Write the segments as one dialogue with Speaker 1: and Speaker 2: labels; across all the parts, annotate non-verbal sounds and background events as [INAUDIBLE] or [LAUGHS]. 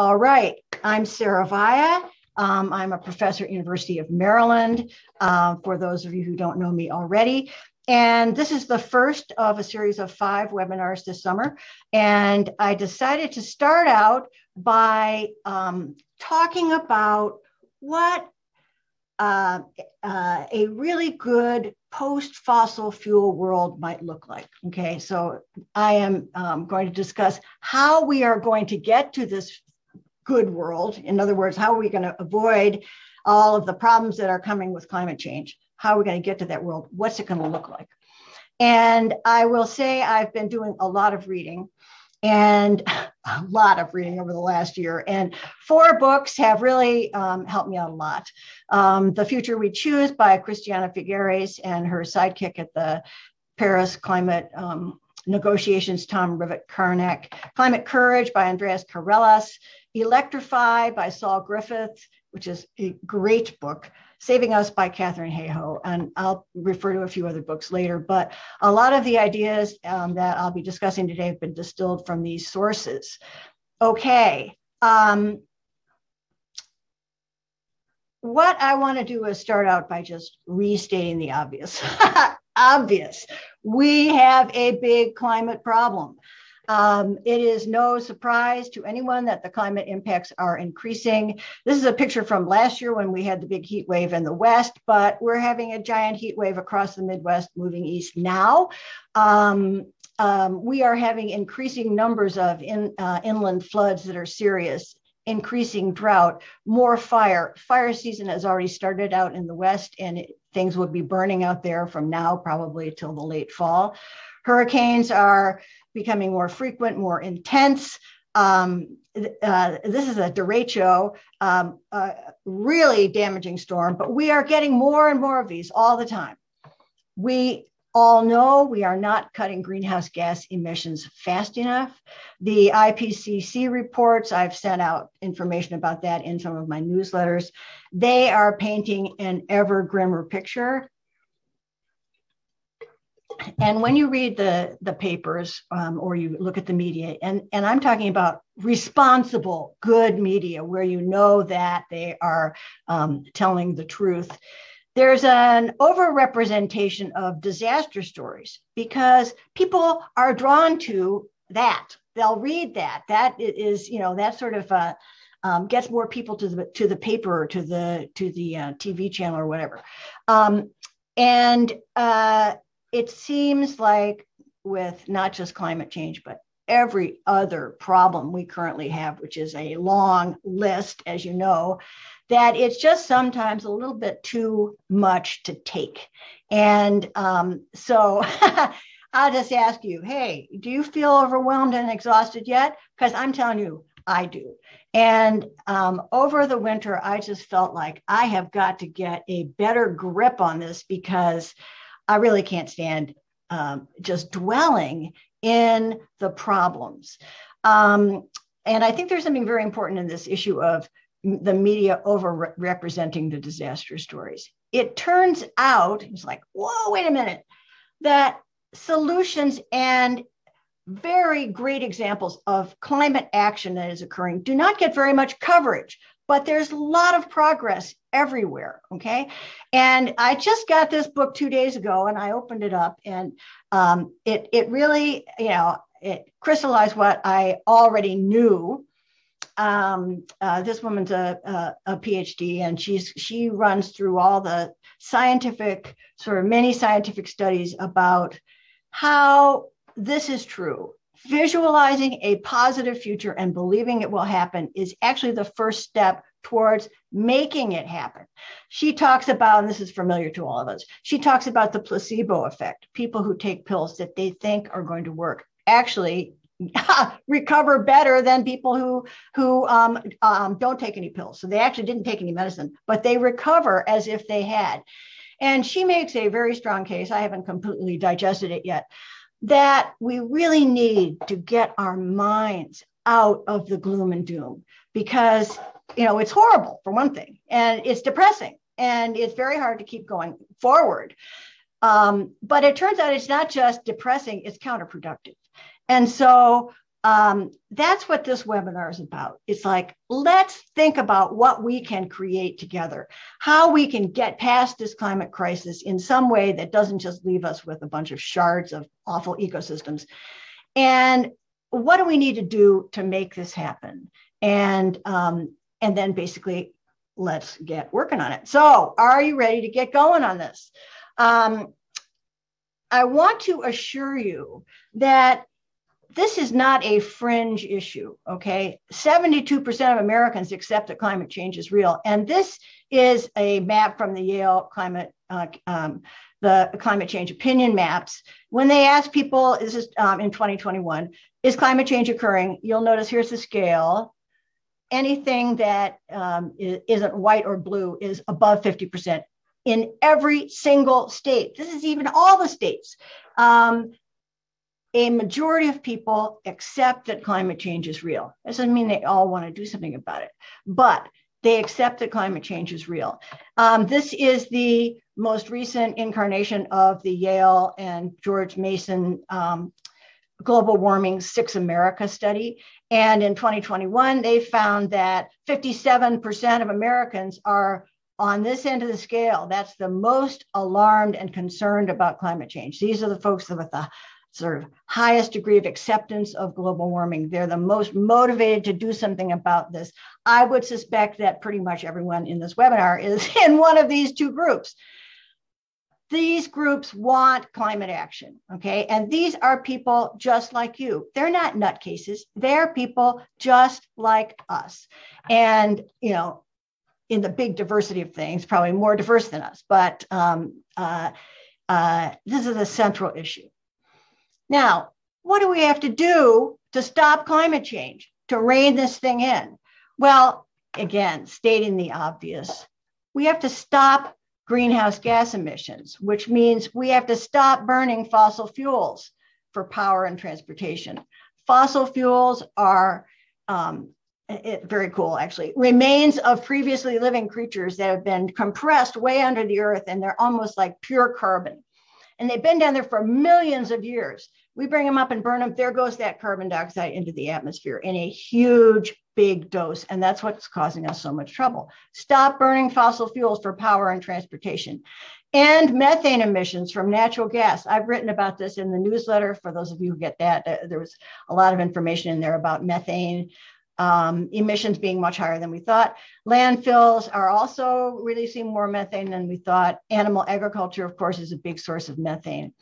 Speaker 1: All right, I'm Sara Via. Um, I'm a professor at University of Maryland, uh, for those of you who don't know me already. And this is the first of a series of five webinars this summer. And I decided to start out by um, talking about what uh, uh, a really good post fossil fuel world might look like. Okay, so I am um, going to discuss how we are going to get to this good world. In other words, how are we going to avoid all of the problems that are coming with climate change? How are we going to get to that world? What's it going to look like? And I will say I've been doing a lot of reading and [LAUGHS] a lot of reading over the last year. And four books have really um, helped me out a lot. Um, the Future We Choose by Christiana Figueres and her sidekick at the Paris Climate um, Negotiations, Tom Rivett-Carnac, Climate Courage by Andreas Karelas. Electrify by Saul Griffith, which is a great book. Saving Us by Katharine Hayhoe. And I'll refer to a few other books later, but a lot of the ideas um, that I'll be discussing today have been distilled from these sources. Okay. Um, what I want to do is start out by just restating the obvious. [LAUGHS] obvious. We have a big climate problem. Um, it is no surprise to anyone that the climate impacts are increasing. This is a picture from last year when we had the big heat wave in the West, but we're having a giant heat wave across the Midwest moving east now. Um, um, we are having increasing numbers of in, uh, inland floods that are serious increasing drought, more fire. Fire season has already started out in the West, and it, things will be burning out there from now probably till the late fall. Hurricanes are becoming more frequent, more intense. Um, uh, this is a derecho, um, really damaging storm, but we are getting more and more of these all the time. We all know we are not cutting greenhouse gas emissions fast enough. The IPCC reports, I've sent out information about that in some of my newsletters, they are painting an ever grimmer picture and when you read the the papers um, or you look at the media and and i'm talking about responsible good media where you know that they are um, telling the truth there's an overrepresentation of disaster stories because people are drawn to that they'll read that that is you know that sort of uh, um, gets more people to the to the paper or to the to the uh, TV channel or whatever. Um, and uh, it seems like with not just climate change, but every other problem we currently have, which is a long list, as you know, that it's just sometimes a little bit too much to take. And um, so [LAUGHS] I'll just ask you, hey, do you feel overwhelmed and exhausted yet? Because I'm telling you, I do. And um, over the winter, I just felt like I have got to get a better grip on this because I really can't stand um, just dwelling in the problems. Um, and I think there's something very important in this issue of the media over representing the disaster stories. It turns out, it's like, whoa, wait a minute, that solutions and very great examples of climate action that is occurring do not get very much coverage but there's a lot of progress everywhere. Okay. And I just got this book two days ago and I opened it up and um, it, it really, you know, it crystallized what I already knew. Um, uh, this woman's a, a, a, PhD and she's she runs through all the scientific sort of many scientific studies about how this is true visualizing a positive future and believing it will happen is actually the first step towards making it happen. She talks about, and this is familiar to all of us, she talks about the placebo effect. People who take pills that they think are going to work actually [LAUGHS] recover better than people who who um, um, don't take any pills. So they actually didn't take any medicine, but they recover as if they had. And she makes a very strong case. I haven't completely digested it yet that we really need to get our minds out of the gloom and doom because you know it's horrible for one thing and it's depressing and it's very hard to keep going forward um, but it turns out it's not just depressing it's counterproductive and so um, that's what this webinar is about. It's like, let's think about what we can create together, how we can get past this climate crisis in some way that doesn't just leave us with a bunch of shards of awful ecosystems. And what do we need to do to make this happen? And, um, and then basically, let's get working on it. So, are you ready to get going on this? Um, I want to assure you that this is not a fringe issue, okay? 72% of Americans accept that climate change is real. And this is a map from the Yale climate, uh, um, the climate change opinion maps. When they ask people, this is um, in 2021, is climate change occurring? You'll notice here's the scale. Anything that um, not white or blue is above 50% in every single state. This is even all the states. Um, a majority of people accept that climate change is real. Doesn't mean they all want to do something about it, but they accept that climate change is real. Um, this is the most recent incarnation of the Yale and George Mason um, Global Warming Six America study. And in 2021, they found that 57% of Americans are on this end of the scale. That's the most alarmed and concerned about climate change. These are the folks with the sort of highest degree of acceptance of global warming. They're the most motivated to do something about this. I would suspect that pretty much everyone in this webinar is [LAUGHS] in one of these two groups. These groups want climate action, okay? And these are people just like you. They're not nutcases. They're people just like us. And, you know, in the big diversity of things, probably more diverse than us, but um, uh, uh, this is a central issue. Now, what do we have to do to stop climate change, to rein this thing in? Well, again, stating the obvious, we have to stop greenhouse gas emissions, which means we have to stop burning fossil fuels for power and transportation. Fossil fuels are um, it, very cool, actually. Remains of previously living creatures that have been compressed way under the earth, and they're almost like pure carbon. And they've been down there for millions of years. We bring them up and burn them. There goes that carbon dioxide into the atmosphere in a huge, big dose. And that's what's causing us so much trouble. Stop burning fossil fuels for power and transportation. And methane emissions from natural gas. I've written about this in the newsletter. For those of you who get that, there was a lot of information in there about methane um, emissions being much higher than we thought. Landfills are also releasing more methane than we thought. Animal agriculture, of course, is a big source of methane.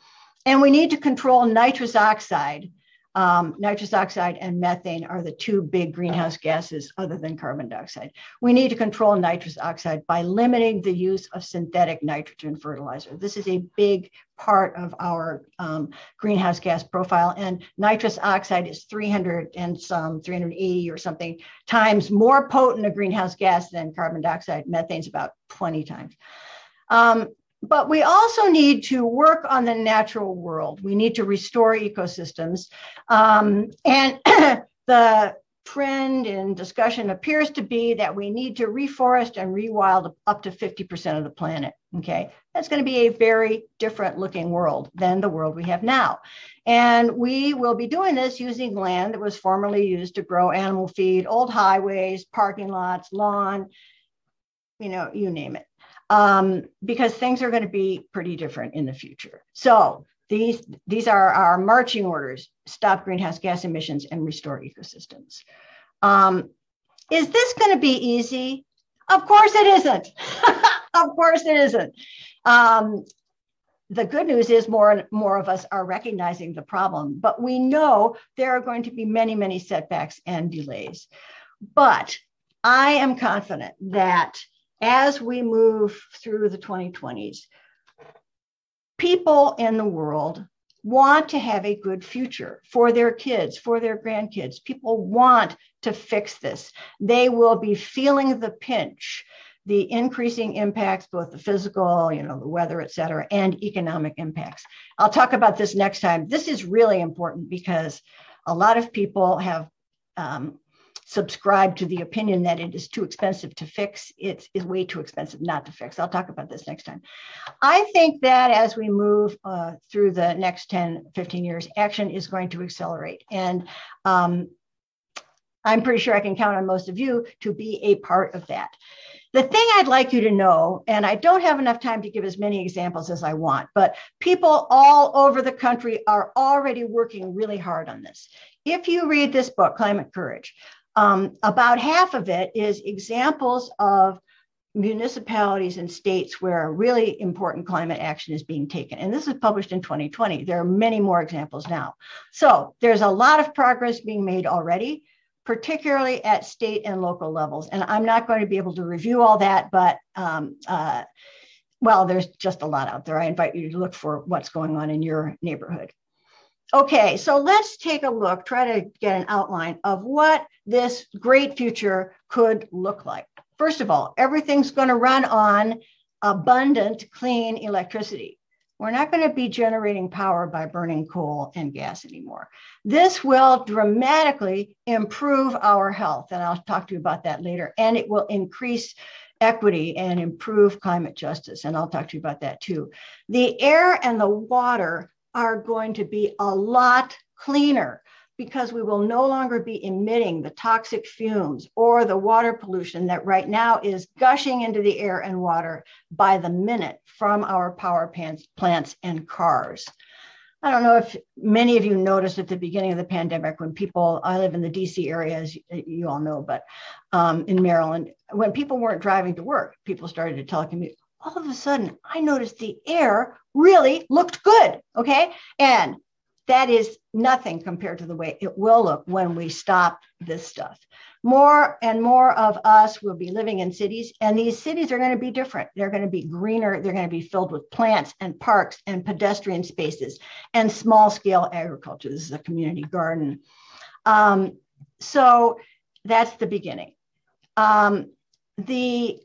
Speaker 1: And we need to control nitrous oxide. Um, nitrous oxide and methane are the two big greenhouse gases other than carbon dioxide. We need to control nitrous oxide by limiting the use of synthetic nitrogen fertilizer. This is a big part of our um, greenhouse gas profile. And nitrous oxide is 300 and some 380 or something times more potent a greenhouse gas than carbon dioxide. Methane's about 20 times. Um, but we also need to work on the natural world. We need to restore ecosystems. Um, and [CLEARS THROAT] the trend in discussion appears to be that we need to reforest and rewild up to 50% of the planet. Okay, that's going to be a very different looking world than the world we have now. And we will be doing this using land that was formerly used to grow animal feed, old highways, parking lots, lawn, you know, you name it um, because things are going to be pretty different in the future. So these, these are our marching orders, stop greenhouse gas emissions and restore ecosystems. Um, is this going to be easy? Of course it isn't. [LAUGHS] of course it isn't. Um, the good news is more and more of us are recognizing the problem, but we know there are going to be many, many setbacks and delays. But I am confident that as we move through the 2020s, people in the world want to have a good future for their kids, for their grandkids. People want to fix this. They will be feeling the pinch, the increasing impacts, both the physical, you know, the weather, et cetera, and economic impacts. I'll talk about this next time. This is really important because a lot of people have um, subscribe to the opinion that it is too expensive to fix. It's, it's way too expensive not to fix. I'll talk about this next time. I think that as we move uh, through the next 10, 15 years, action is going to accelerate. And um, I'm pretty sure I can count on most of you to be a part of that. The thing I'd like you to know, and I don't have enough time to give as many examples as I want, but people all over the country are already working really hard on this. If you read this book, Climate Courage, um, about half of it is examples of municipalities and states where really important climate action is being taken. And this is published in 2020. There are many more examples now. So there's a lot of progress being made already, particularly at state and local levels. And I'm not going to be able to review all that, but um, uh, well, there's just a lot out there. I invite you to look for what's going on in your neighborhood. Okay, so let's take a look, try to get an outline of what this great future could look like. First of all, everything's going to run on abundant, clean electricity. We're not going to be generating power by burning coal and gas anymore. This will dramatically improve our health, and I'll talk to you about that later, and it will increase equity and improve climate justice, and I'll talk to you about that too. The air and the water are going to be a lot cleaner because we will no longer be emitting the toxic fumes or the water pollution that right now is gushing into the air and water by the minute from our power plants, and cars. I don't know if many of you noticed at the beginning of the pandemic when people, I live in the DC area, as you all know, but um, in Maryland, when people weren't driving to work, people started to telecommute all of a sudden I noticed the air really looked good. Okay. And that is nothing compared to the way it will look when we stop this stuff. More and more of us will be living in cities, and these cities are going to be different. They're going to be greener, they're going to be filled with plants and parks and pedestrian spaces and small scale agriculture. This is a community garden. Um, so that's the beginning. Um, the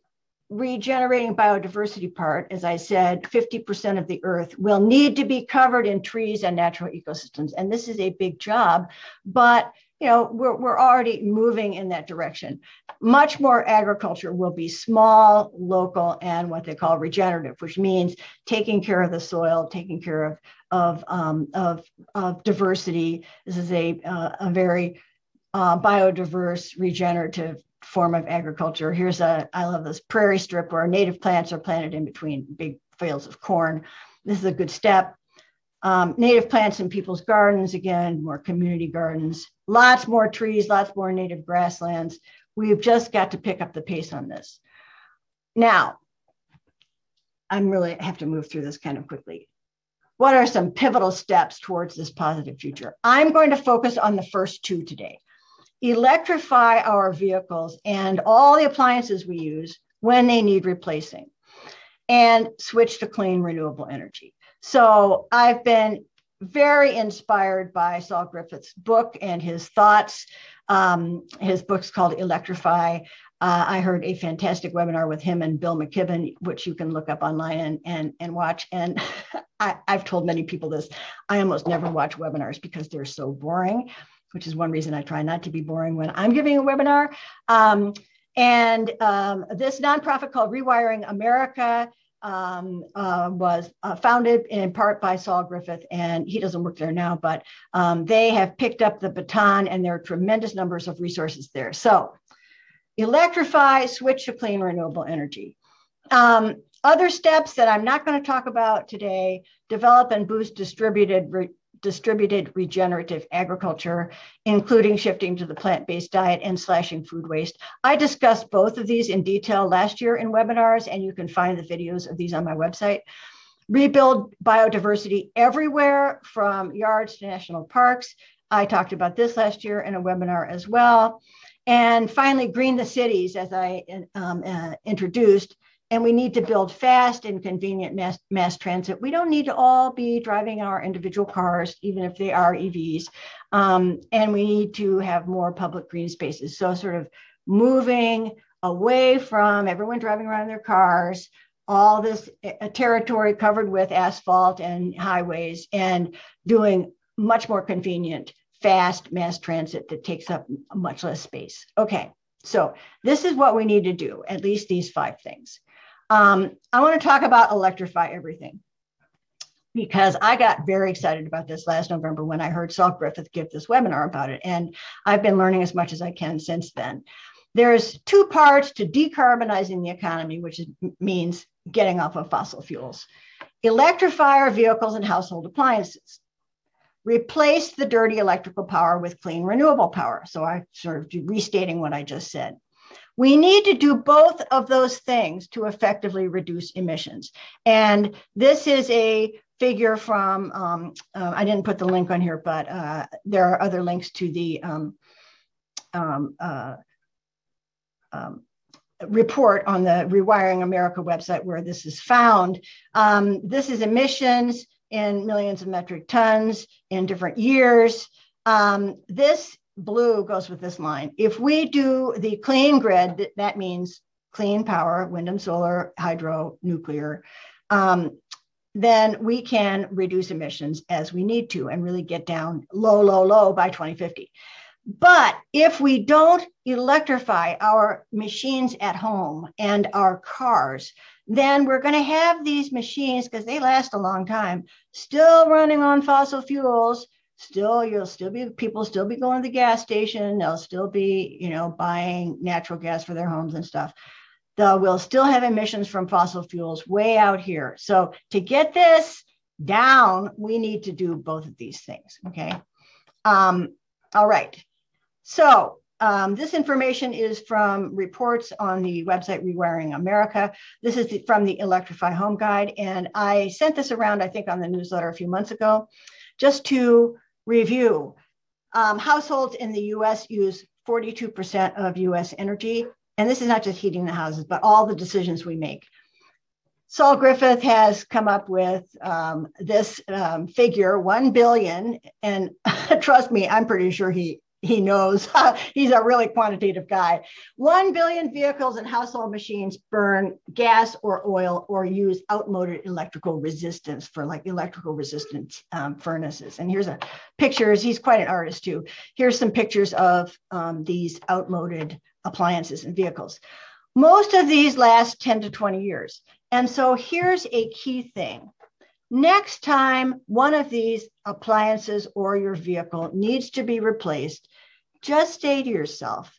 Speaker 1: regenerating biodiversity part, as I said, 50% of the earth will need to be covered in trees and natural ecosystems. And this is a big job, but you know, we're, we're already moving in that direction. Much more agriculture will be small, local, and what they call regenerative, which means taking care of the soil, taking care of, of, um, of, of diversity. This is a, uh, a very uh, biodiverse, regenerative form of agriculture. Here's a, I love this prairie strip where native plants are planted in between big fields of corn. This is a good step. Um, native plants in people's gardens, again, more community gardens, lots more trees, lots more native grasslands. We've just got to pick up the pace on this. Now, I'm really have to move through this kind of quickly. What are some pivotal steps towards this positive future? I'm going to focus on the first two today electrify our vehicles and all the appliances we use when they need replacing and switch to clean renewable energy. So I've been very inspired by Saul Griffith's book and his thoughts. Um, his book's called Electrify. Uh, I heard a fantastic webinar with him and Bill McKibben, which you can look up online and, and, and watch. And [LAUGHS] I, I've told many people this I almost never watch webinars because they're so boring which is one reason I try not to be boring when I'm giving a webinar. Um, and um, this nonprofit called Rewiring America um, uh, was uh, founded in part by Saul Griffith, and he doesn't work there now, but um, they have picked up the baton, and there are tremendous numbers of resources there. So, electrify, switch to clean renewable energy. Um, other steps that I'm not going to talk about today develop and boost distributed re- distributed regenerative agriculture, including shifting to the plant based diet and slashing food waste. I discussed both of these in detail last year in webinars, and you can find the videos of these on my website. Rebuild biodiversity everywhere from yards to national parks. I talked about this last year in a webinar as well. And finally, green the cities, as I um, uh, introduced, and we need to build fast and convenient mass, mass transit. We don't need to all be driving our individual cars, even if they are EVs. Um, and we need to have more public green spaces. So, sort of moving away from everyone driving around in their cars, all this uh, territory covered with asphalt and highways, and doing much more convenient, fast mass transit that takes up much less space. Okay, so this is what we need to do, at least these five things. Um, I want to talk about electrify everything because I got very excited about this last November when I heard Saul Griffith give this webinar about it. And I've been learning as much as I can since then. There's two parts to decarbonizing the economy, which is, means getting off of fossil fuels. Electrify our vehicles and household appliances. Replace the dirty electrical power with clean renewable power. So I sort of restating what I just said. We need to do both of those things to effectively reduce emissions. And this is a figure from, um, uh, I didn't put the link on here, but uh, there are other links to the um, um, uh, um, report on the Rewiring America website where this is found. Um, this is emissions in millions of metric tons in different years. Um, this blue goes with this line. If we do the clean grid, that means clean power, wind and solar, hydro, nuclear, um, then we can reduce emissions as we need to and really get down low, low, low by 2050. But if we don't electrify our machines at home and our cars, then we're going to have these machines because they last a long time, still running on fossil fuels. Still, you'll still be people still be going to the gas station. They'll still be, you know, buying natural gas for their homes and stuff. Though we'll still have emissions from fossil fuels way out here. So to get this down, we need to do both of these things. Okay. Um, all right. So um, this information is from reports on the website Rewiring America. This is the, from the Electrify Home Guide. And I sent this around, I think, on the newsletter a few months ago, just to review. Um, households in the US use 42% of US energy. And this is not just heating the houses, but all the decisions we make. Saul Griffith has come up with um, this um, figure, 1 billion. And [LAUGHS] trust me, I'm pretty sure he he knows [LAUGHS] he's a really quantitative guy. 1 billion vehicles and household machines burn gas or oil or use outmoded electrical resistance for like electrical resistant um, furnaces. And here's a pictures. He's quite an artist too. Here's some pictures of um, these outmoded appliances and vehicles. Most of these last 10 to 20 years. And so here's a key thing. Next time one of these appliances or your vehicle needs to be replaced, just say to yourself,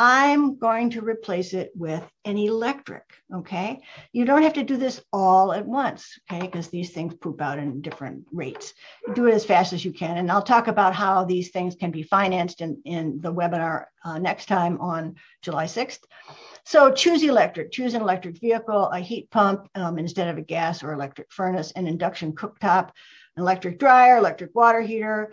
Speaker 1: I'm going to replace it with an electric. Okay. You don't have to do this all at once. Okay. Because these things poop out in different rates. Do it as fast as you can. And I'll talk about how these things can be financed in, in the webinar uh, next time on July 6th. So choose electric, choose an electric vehicle, a heat pump um, instead of a gas or electric furnace, an induction cooktop, an electric dryer, electric water heater.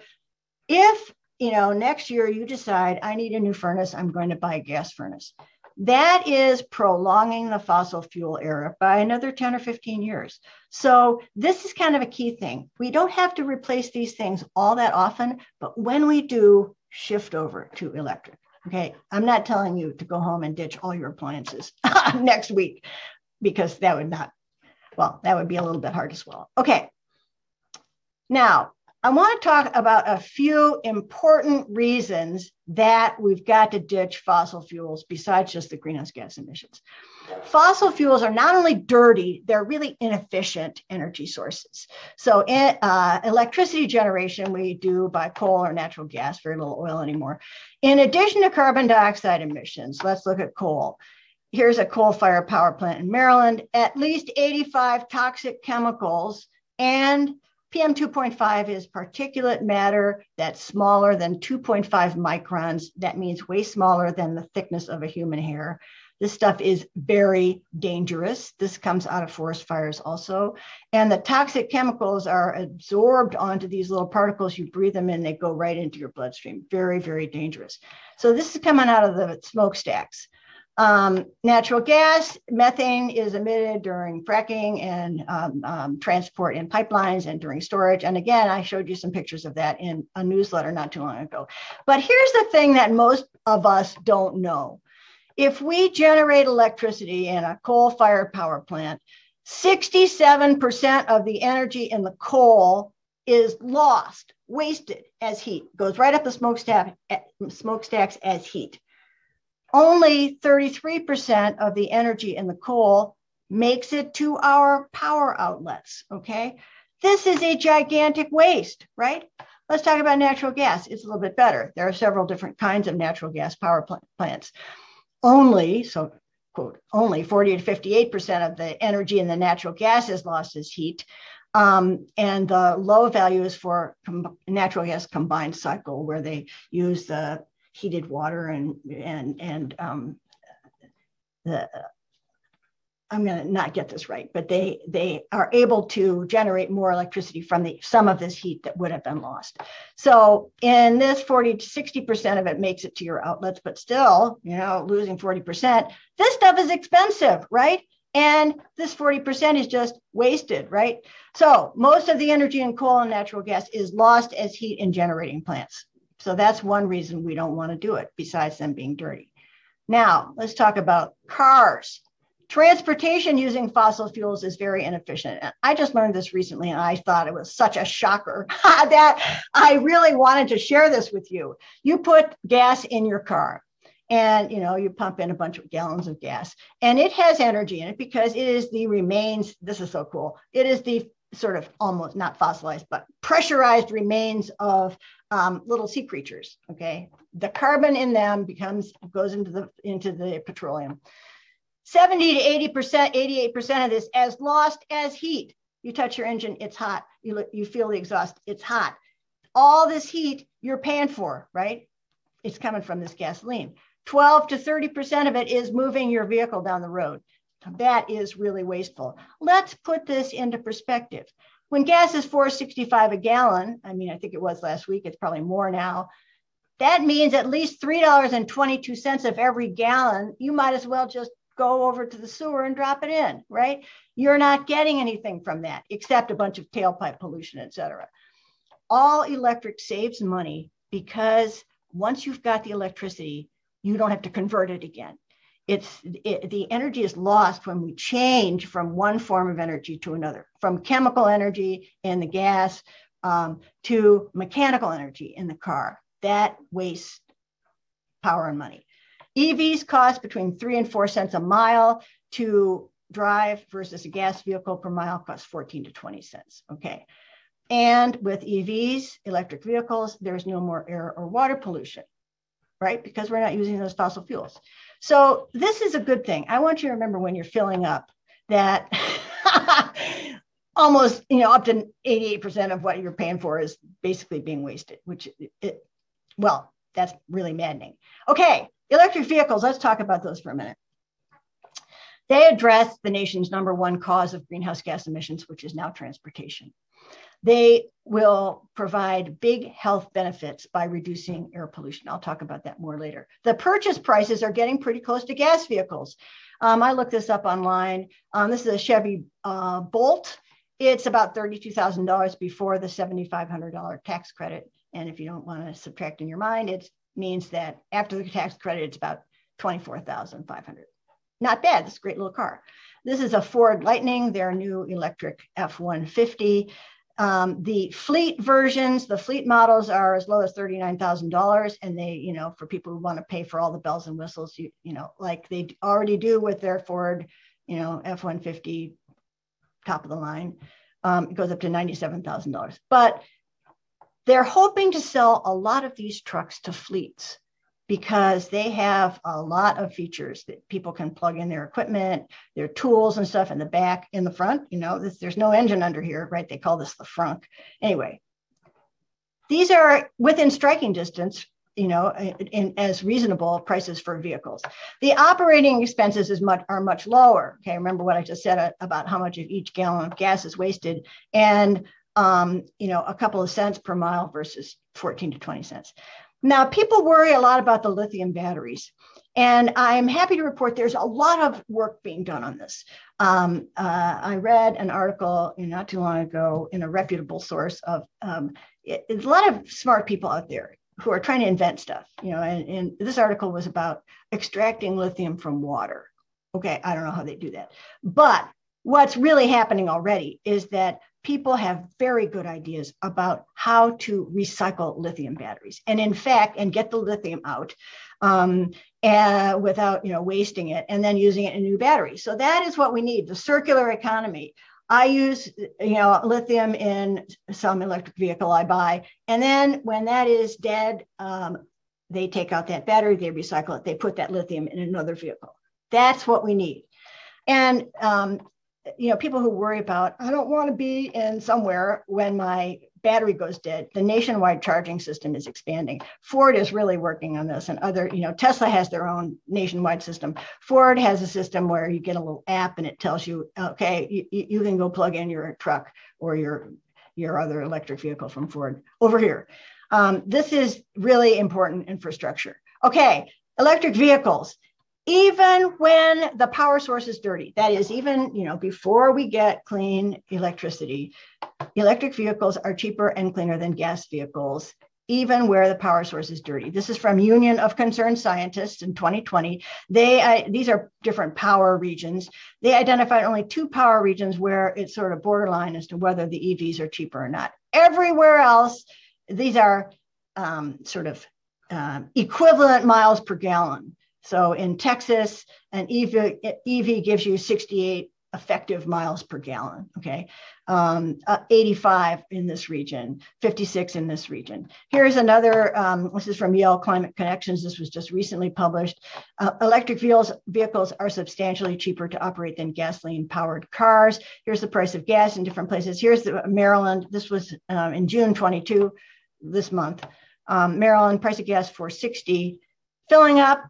Speaker 1: If you know, next year you decide, I need a new furnace, I'm going to buy a gas furnace. That is prolonging the fossil fuel era by another 10 or 15 years. So, this is kind of a key thing. We don't have to replace these things all that often, but when we do, shift over to electric. Okay. I'm not telling you to go home and ditch all your appliances [LAUGHS] next week because that would not, well, that would be a little bit hard to swallow. Okay. Now, I want to talk about a few important reasons that we've got to ditch fossil fuels besides just the greenhouse gas emissions. Fossil fuels are not only dirty, they're really inefficient energy sources. So, in, uh, electricity generation we do by coal or natural gas, very little oil anymore. In addition to carbon dioxide emissions, let's look at coal. Here's a coal fired power plant in Maryland, at least 85 toxic chemicals and PM 2.5 is particulate matter that's smaller than 2.5 microns. That means way smaller than the thickness of a human hair. This stuff is very dangerous. This comes out of forest fires also. And the toxic chemicals are absorbed onto these little particles. You breathe them in, they go right into your bloodstream. Very, very dangerous. So this is coming out of the smokestacks. Um, natural gas, methane is emitted during fracking and um, um, transport in pipelines and during storage. And again, I showed you some pictures of that in a newsletter not too long ago. But here's the thing that most of us don't know. If we generate electricity in a coal fired power plant, 67% of the energy in the coal is lost wasted as heat, goes right up the smokestack, smokestacks as heat. Only 33% of the energy in the coal makes it to our power outlets. Okay. This is a gigantic waste, right? Let's talk about natural gas. It's a little bit better. There are several different kinds of natural gas power plants. Only, so quote, only 40 to 58% of the energy in the natural gas is lost as heat. Um, and the low value is for natural gas combined cycle, where they use the heated water and and and um, the I'm going to not get this right, but they they are able to generate more electricity from the some of this heat that would have been lost. So in this 40 to 60 percent of it makes it to your outlets, but still, you know, losing 40 percent. This stuff is expensive, right? And this 40% is just wasted, right? So most of the energy in coal and natural gas is lost as heat in generating plants. So that's one reason we don't want to do it, besides them being dirty. Now, let's talk about cars. Transportation using fossil fuels is very inefficient. I just learned this recently and I thought it was such a shocker [LAUGHS] that I really wanted to share this with you. You put gas in your car and you know you pump in a bunch of gallons of gas and it has energy in it because it is the remains this is so cool it is the sort of almost not fossilized but pressurized remains of um, little sea creatures okay? The carbon in them becomes goes into the into the petroleum. 70 to 80 percent 88 percent of this as lost as heat. You touch your engine it's hot. You look, you feel the exhaust it's hot. All this heat you're paying for right? It's coming from this gasoline. 12 to 30 percent of it is moving your vehicle down the road that is really wasteful let's put this into perspective when gas is 465 a gallon i mean i think it was last week it's probably more now that means at least $3.22 of every gallon you might as well just go over to the sewer and drop it in, right? You're not getting anything from that except a bunch of tailpipe pollution, et cetera. All electric saves money because once you've got the electricity, you don't have to convert it again. It's it, the energy is lost when we change from one form of energy to another, from chemical energy in the gas um, to mechanical energy in the car. That wastes power and money. EVs cost between three and four cents a mile to drive versus a gas vehicle per mile costs 14 to 20 cents. Okay. And with EVs, electric vehicles, there's no more air or water pollution, right? Because we're not using those fossil fuels. So this is a good thing. I want you to remember when you're filling up that [LAUGHS] almost, you know, up to 88% of what you're paying for is basically being wasted, which it, well, that's really maddening. Okay, Electric vehicles, let's talk about those for a minute. They address the nation's number one cause of greenhouse gas emissions, which is now transportation. They will provide big health benefits by reducing air pollution. I'll talk about that more later. The purchase prices are getting pretty close to gas vehicles. Um, I looked this up online. Um, this is a Chevy uh, Bolt. It's about $32,000 before the $7,500 tax credit. And if you don't want to subtract in your mind, it means that after the tax credit, it's about 24,500. Not bad, it's a great little car. This is a Ford Lightning, their new electric F-150. Um, the fleet versions, the fleet models are as low as $39,000. And they, you know, for people who want to pay for all the bells and whistles, you, you know, like they already do with their Ford, you know, F-150 top of the line, um, it goes up to $97,000. But they're hoping to sell a lot of these trucks to fleets because they have a lot of features that people can plug in their equipment, their tools and stuff in the back, in the front. You know, this, there's no engine under here, right? They call this the frunk. Anyway, these are within striking distance, you know, in, in, as reasonable prices for vehicles. The operating expenses is much are much lower. Okay, remember what I just said about how much of each gallon of gas is wasted, and um, you know, a couple of cents per mile versus 14 to 20 cents. Now, people worry a lot about the lithium batteries. And I'm happy to report there's a lot of work being done on this. Um, uh, I read an article not too long ago in a reputable source of um, it, a lot of smart people out there who are trying to invent stuff. You know, and, and this article was about extracting lithium from water. Okay, I don't know how they do that, but what's really happening already is that people have very good ideas about how to recycle lithium batteries and in fact and get the lithium out um, and without you know wasting it and then using it in new batteries so that is what we need the circular economy I use, you know, lithium in some electric vehicle I buy, and then when that is dead, um, they take out that battery, they recycle it, they put that lithium in another vehicle. That's what we need. And um, you know, people who worry about, I don't want to be in somewhere when my battery goes dead. The nationwide charging system is expanding. Ford is really working on this, and other, you know, Tesla has their own nationwide system. Ford has a system where you get a little app and it tells you, okay, you, you can go plug in your truck or your your other electric vehicle from Ford over here. Um, this is really important infrastructure. Okay, electric vehicles even when the power source is dirty that is even you know before we get clean electricity electric vehicles are cheaper and cleaner than gas vehicles even where the power source is dirty. This is from union of concerned scientists in 2020 they uh, these are different power regions. They identified only two power regions where it's sort of borderline as to whether the evs are cheaper or not. Everywhere else these are um, sort of um, equivalent miles per gallon so in Texas, an EV, EV gives you 68 effective miles per gallon. Okay, um, uh, 85 in this region, 56 in this region. Here's another. Um, this is from Yale Climate Connections. This was just recently published. Uh, electric vehicles vehicles are substantially cheaper to operate than gasoline-powered cars. Here's the price of gas in different places. Here's the Maryland. This was um, in June 22, this month. Um, Maryland price of gas for 60. Filling up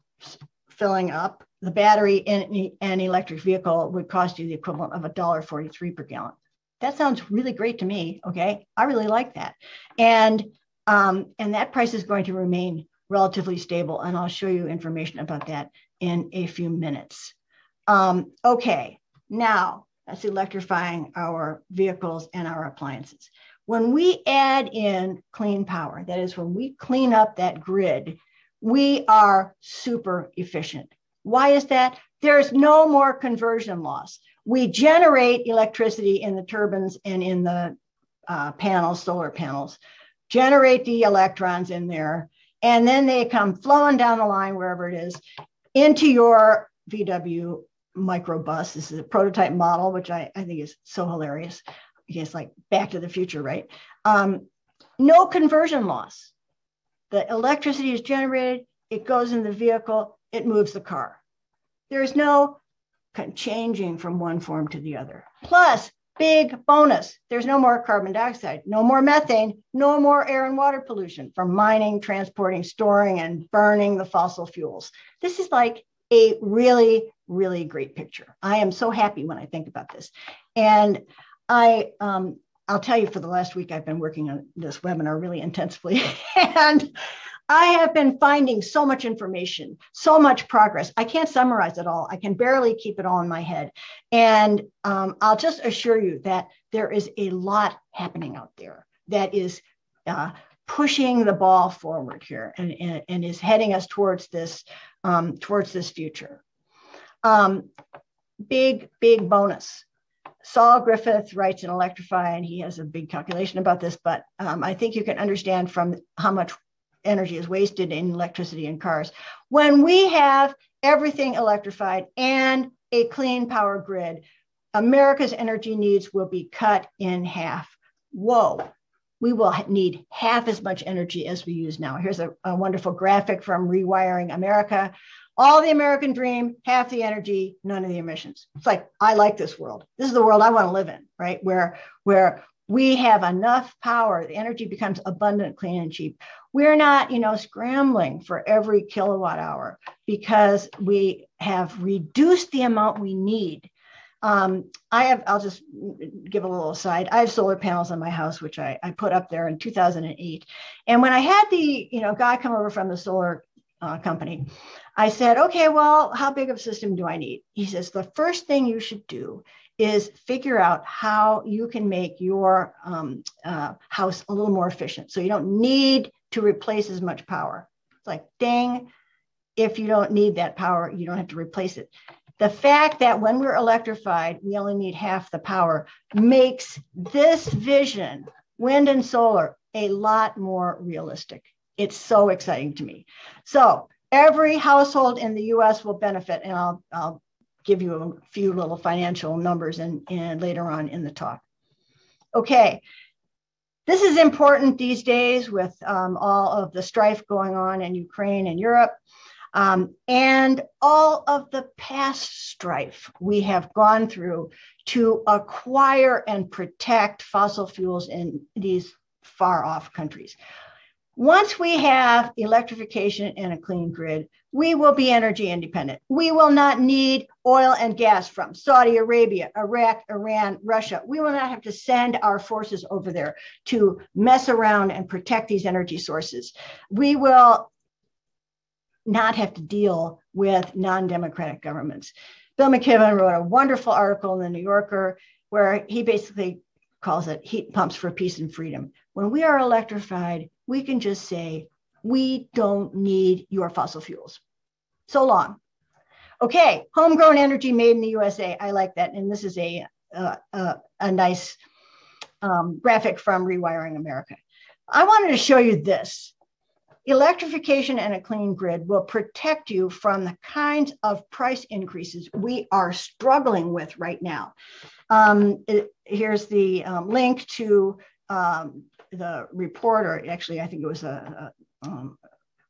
Speaker 1: filling up the battery in an electric vehicle would cost you the equivalent of $1.43 per gallon. That sounds really great to me. Okay. I really like that. And um, and that price is going to remain relatively stable. And I'll show you information about that in a few minutes. Um, okay, now that's electrifying our vehicles and our appliances. When we add in clean power, that is, when we clean up that grid we are super efficient. Why is that? There's no more conversion loss. We generate electricity in the turbines and in the uh, panels, solar panels, generate the electrons in there, and then they come flowing down the line, wherever it is, into your VW microbus. This is a prototype model, which I, I think is so hilarious. It's like back to the future, right? Um, no conversion loss. The electricity is generated, it goes in the vehicle, it moves the car. There's no changing from one form to the other. Plus, big bonus there's no more carbon dioxide, no more methane, no more air and water pollution from mining, transporting, storing, and burning the fossil fuels. This is like a really, really great picture. I am so happy when I think about this. And I um, I'll tell you for the last week, I've been working on this webinar really intensively. [LAUGHS] and I have been finding so much information, so much progress. I can't summarize it all. I can barely keep it all in my head. And um, I'll just assure you that there is a lot happening out there that is uh, pushing the ball forward here and, and, and, is heading us towards this, um, towards this future. Um, big, big bonus. Saul Griffith writes in Electrify, and he has a big calculation about this, but um, I think you can understand from how much energy is wasted in electricity in cars. When we have everything electrified and a clean power grid, America's energy needs will be cut in half. Whoa, we will need half as much energy as we use now. Here's a, a wonderful graphic from Rewiring America all the American dream, half the energy, none of the emissions. It's like I like this world. This is the world I want to live in, right? Where where we have enough power, the energy becomes abundant, clean, and cheap. We're not, you know, scrambling for every kilowatt hour because we have reduced the amount we need. Um, I have, I'll just give a little aside. I have solar panels on my house, which I, I put up there in 2008. And when I had the, you know, guy come over from the solar uh, company, I said, okay, well, how big of a system do I need? He says, the first thing you should do is figure out how you can make your um, uh, house a little more efficient. So you don't need to replace as much power. It's like, dang, if you don't need that power, you don't have to replace it. The fact that when we're electrified, we only need half the power makes this vision, wind and solar, a lot more realistic. It's so exciting to me. So every household in the US will benefit, and I'll, I'll give you a few little financial numbers and, later on in the talk. Okay, this is important these days with um, all of the strife going on in Ukraine and Europe. Um, and all of the past strife we have gone through to acquire and protect fossil fuels in these far off countries. Once we have electrification and a clean grid, we will be energy independent. We will not need oil and gas from Saudi Arabia, Iraq, Iran, Russia. We will not have to send our forces over there to mess around and protect these energy sources. We will not have to deal with non democratic governments. Bill McKibben wrote a wonderful article in the New Yorker where he basically calls it heat pumps for peace and freedom. When we are electrified, we can just say, we don't need your fossil fuels. So long. Okay, homegrown energy made in the USA. I like that. And this is a, uh, uh, a nice um, graphic from Rewiring America. I wanted to show you this. Electrification and a clean grid will protect you from the kinds of price increases we are struggling with right now. Um, it, here's the um, link to um, the report, or actually, I think it was a, a um,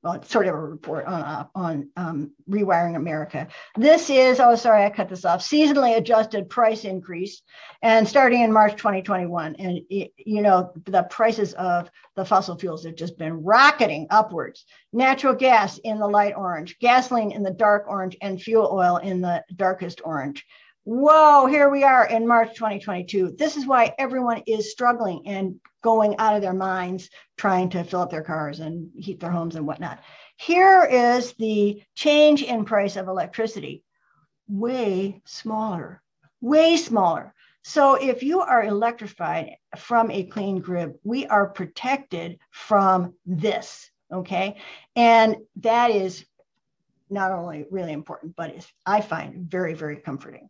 Speaker 1: well, sort of a report on, uh, on um, rewiring America. This is, oh, sorry, I cut this off, seasonally adjusted price increase, and starting in March 2021. And, it, you know, the prices of the fossil fuels have just been rocketing upwards. Natural gas in the light orange, gasoline in the dark orange, and fuel oil in the darkest orange whoa, here we are in March 2022. This is why everyone is struggling and going out of their minds trying to fill up their cars and heat their homes and whatnot. Here is the change in price of electricity way smaller, way smaller. So if you are electrified from a clean grid, we are protected from this. Okay. And that is not only really important, but is, I find very, very comforting.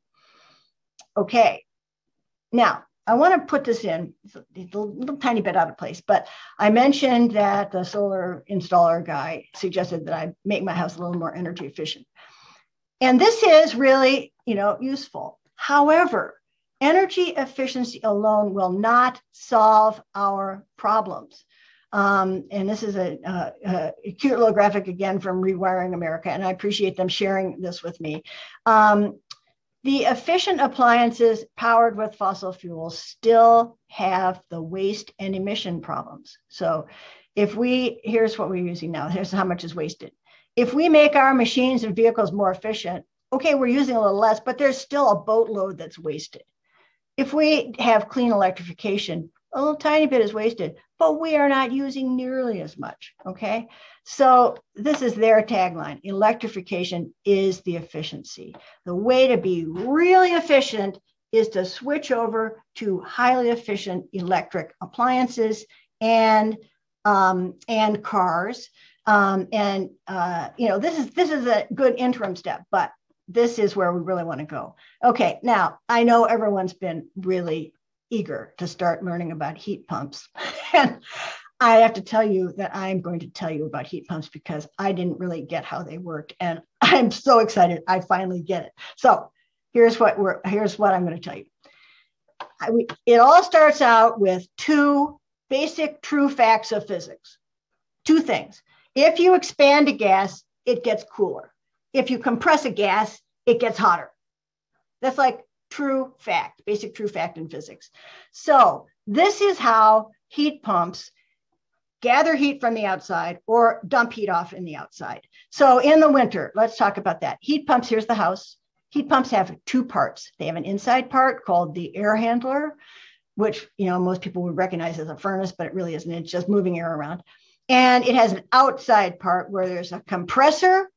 Speaker 1: Okay. Now, I want to put this in a little, little, tiny bit out of place, but I mentioned that the solar installer guy suggested that I make my house a little more energy efficient. And this is really, you know, useful. However, energy efficiency alone will not solve our problems. Um, and this is a, a, a, cute little graphic again from Rewiring America, and I appreciate them sharing this with me. Um, the efficient appliances powered with fossil fuels still have the waste and emission problems. So if we, here's what we're using now, here's how much is wasted. If we make our machines and vehicles more efficient, okay, we're using a little less, but there's still a boatload that's wasted. If we have clean electrification, a little tiny bit is wasted, but we are not using nearly as much. Okay. So this is their tagline electrification is the efficiency. The way to be really efficient is to switch over to highly efficient electric appliances and um, and cars. Um, and uh, you know this is this is a good interim step, but this is where we really want to go. Okay, now I know everyone's been really eager to start learning about heat pumps. [LAUGHS] and I have to tell you that I'm going to tell you about heat pumps because I didn't really get how they worked. And [LAUGHS] I'm so excited I finally get it. So here's what we're here's what I'm going to tell you. I, we, it all starts out with two basic true facts of physics. Two things. If you expand a gas, it gets cooler. If you compress a gas, it gets hotter. That's like true fact, basic true fact in physics. So this is how heat pumps gather heat from the outside or dump heat off in the outside. So in the winter, let's talk about that. Heat pumps, here's the house. Heat pumps have two parts. They have an inside part called the air handler, which you know most people would recognize as a furnace, but it really isn't. It's just moving air around. And it has an outside part where there's a compressor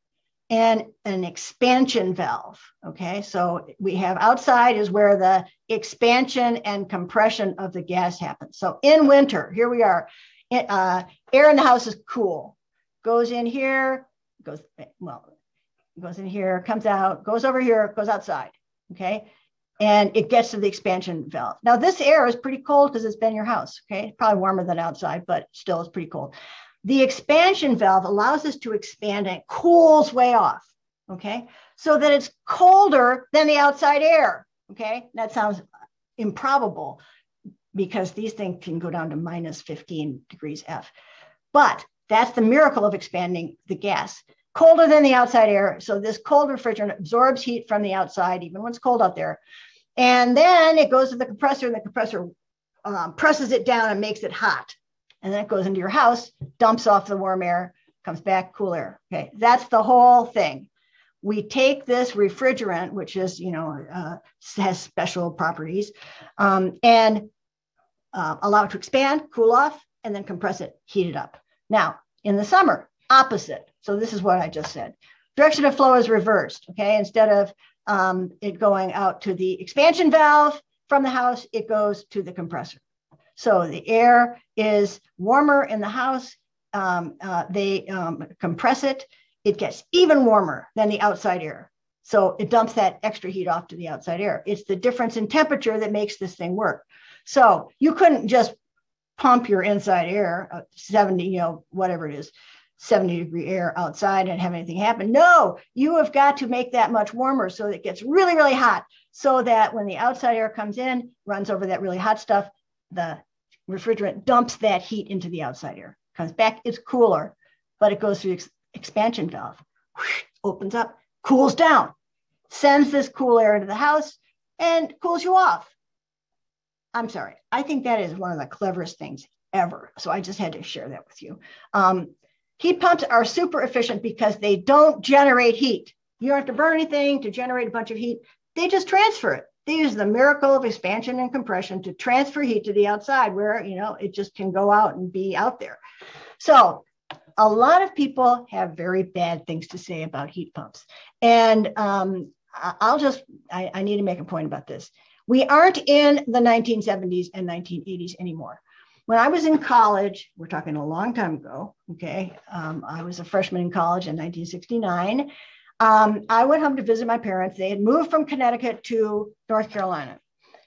Speaker 1: and an expansion valve. Okay, so we have outside is where the expansion and compression of the gas happens. So in winter, here we are, uh, air in the house is cool, goes in here, goes, well, goes in here, comes out, goes over here, goes outside. Okay. And it gets to the expansion valve. Now, this air is pretty cold because it's been your house. Okay. Probably warmer than outside, but still it's pretty cold. The expansion valve allows us to expand and it cools way off. Okay. So that it's colder than the outside air. Okay. That sounds improbable because these things can go down to minus 15 degrees F. But that's the miracle of expanding the gas. Colder than the outside air. So this cold refrigerant absorbs heat from the outside, even when it's cold out there. And then it goes to the compressor, and the compressor um, presses it down and makes it hot. And then it goes into your house, dumps off the warm air, comes back cool air. Okay, that's the whole thing. We take this refrigerant, which is, you know, uh, has special properties, um, and uh, allow it to expand, cool off, and then compress it, heat it up. Now, in the summer, opposite. So this is what I just said. Direction of flow is reversed. Okay, instead of um, it going out to the expansion valve from the house, it goes to the compressor. So the air is warmer in the house. Um, uh, they um, compress it. It gets even warmer than the outside air. So it dumps that extra heat off to the outside air. It's the difference in temperature that makes this thing work. So you couldn't just pump your inside air, uh, 70, you know, whatever it is, 70 degree air outside and have anything happen. No, you have got to make that much warmer so it gets really, really hot so that when the outside air comes in, runs over that really hot stuff, the refrigerant dumps that heat into the outside air, comes back, it's cooler, but it goes through ex- expansion valve, whoosh, opens up, cools down, sends this cool air into the house and cools you off. I'm sorry. I think that is one of the cleverest things ever. So I just had to share that with you. Um, heat pumps are super efficient because they don't generate heat. You don't have to burn anything to generate a bunch of heat. They just transfer it. They use the miracle of expansion and compression to transfer heat to the outside where, you know, it just can go out and be out there. So a lot of people have very bad things to say about heat pumps. And um, I'll just, I, I need to make a point about this. We aren't in the 1970s and 1980s anymore. When I was in college, we're talking a long time ago, okay, um, I was a freshman in college in 1969. Um, I went home to visit my parents. They had moved from Connecticut to North Carolina.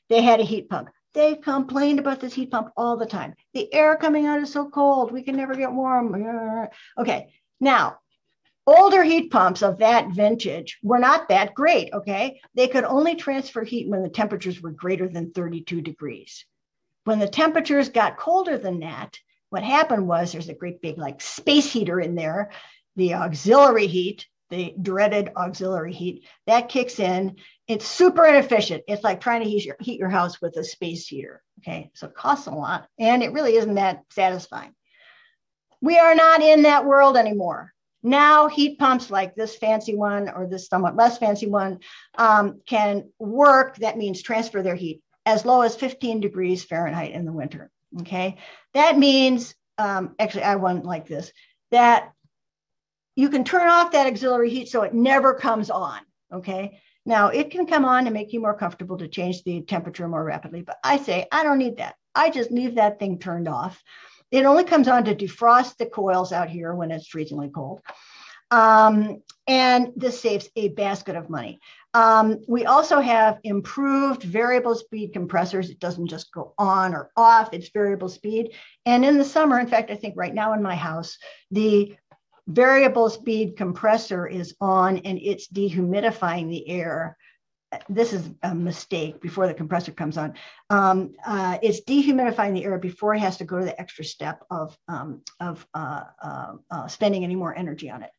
Speaker 1: They had a heat pump. They complained about this heat pump all the time. The air coming out is so cold. We can never get warm. Okay. Now, Older heat pumps of that vintage were not that great, okay? They could only transfer heat when the temperatures were greater than 32 degrees. When the temperatures got colder than that, what happened was there's a great big like space heater in there, the auxiliary heat, the dreaded auxiliary heat, that kicks in. It's super inefficient. It's like trying to heat your, heat your house with a space heater, okay? So it costs a lot and it really isn't that satisfying. We are not in that world anymore. Now, heat pumps like this fancy one or this somewhat less fancy one um, can work. That means transfer their heat as low as 15 degrees Fahrenheit in the winter. Okay. That means, um, actually, I want like this that you can turn off that auxiliary heat so it never comes on. Okay. Now, it can come on to make you more comfortable to change the temperature more rapidly, but I say I don't need that. I just leave that thing turned off. It only comes on to defrost the coils out here when it's freezingly cold. Um, and this saves a basket of money. Um, we also have improved variable speed compressors. It doesn't just go on or off, it's variable speed. And in the summer, in fact, I think right now in my house, the variable speed compressor is on and it's dehumidifying the air this is a mistake before the compressor comes on. Um, uh, it's dehumidifying the air before it has to go to the extra step of, um, of uh, uh, uh spending any more energy on it.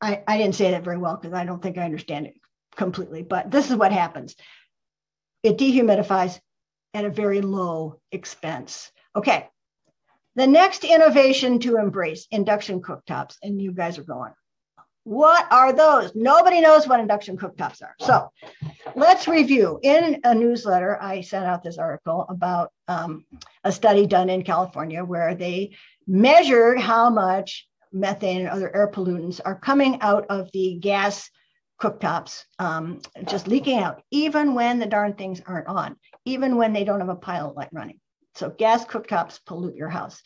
Speaker 1: I, I didn't say that very well because I don't think I understand it completely, but this is what happens. It dehumidifies at a very low expense. Okay. The next innovation to embrace induction cooktops, and you guys are going, what are those? Nobody knows what induction cooktops are. So let's review. In a newsletter, I sent out this article about um, a study done in California where they measured how much methane and other air pollutants are coming out of the gas cooktops, um, just leaking out, even when the darn things aren't on, even when they don't have a pilot light running. So gas cooktops pollute your house.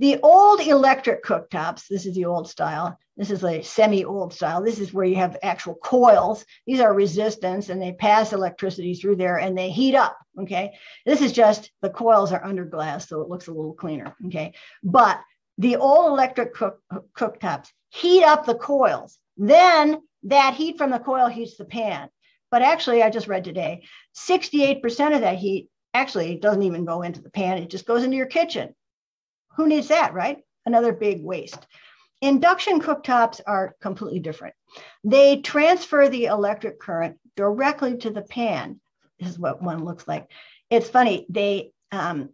Speaker 1: The old electric cooktops, this is the old style. This is a semi-old style. This is where you have actual coils. These are resistance and they pass electricity through there and they heat up. Okay. This is just the coils are under glass, so it looks a little cleaner. Okay. But the old electric cook, cooktops heat up the coils. Then that heat from the coil heats the pan. But actually, I just read today, 68% of that heat actually it doesn't even go into the pan, it just goes into your kitchen. Who needs that, right? Another big waste. Induction cooktops are completely different. They transfer the electric current directly to the pan. This is what one looks like. It's funny, they, um,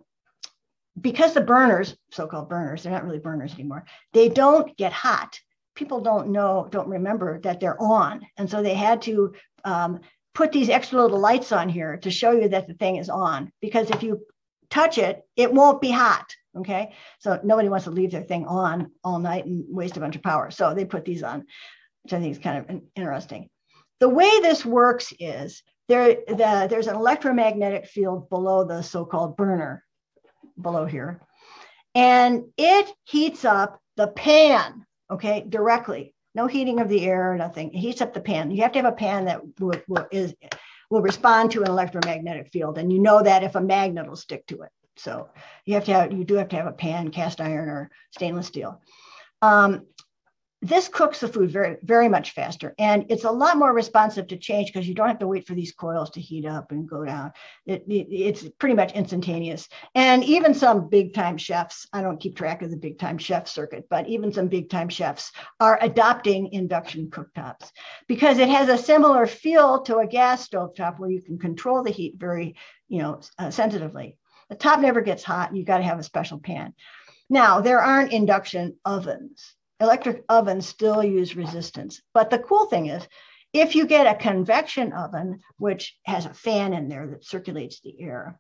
Speaker 1: because the burners, so-called burners, they're not really burners anymore, they don't get hot. People don't know, don't remember that they're on. And so they had to um, put these extra little lights on here to show you that the thing is on. Because if you touch it, it won't be hot. Okay. So nobody wants to leave their thing on all night and waste a bunch of power. So they put these on, which I think is kind of interesting. The way this works is there, the, there's an electromagnetic field below the so-called burner below here. And it heats up the pan, okay, directly. No heating of the air, nothing. It heats up the pan. You have to have a pan that will, will, is, will respond to an electromagnetic field. And you know that if a magnet will stick to it. So you have to have, you do have to have a pan, cast iron or stainless steel. Um, this cooks the food very, very much faster. And it's a lot more responsive to change because you don't have to wait for these coils to heat up and go down. It, it, it's pretty much instantaneous. And even some big time chefs, I don't keep track of the big time chef circuit, but even some big time chefs are adopting induction cooktops because it has a similar feel to a gas stove top where you can control the heat very, you know, uh, sensitively. The top never gets hot. you've got to have a special pan. Now, there aren't induction ovens. Electric ovens still use resistance. But the cool thing is, if you get a convection oven, which has a fan in there that circulates the air,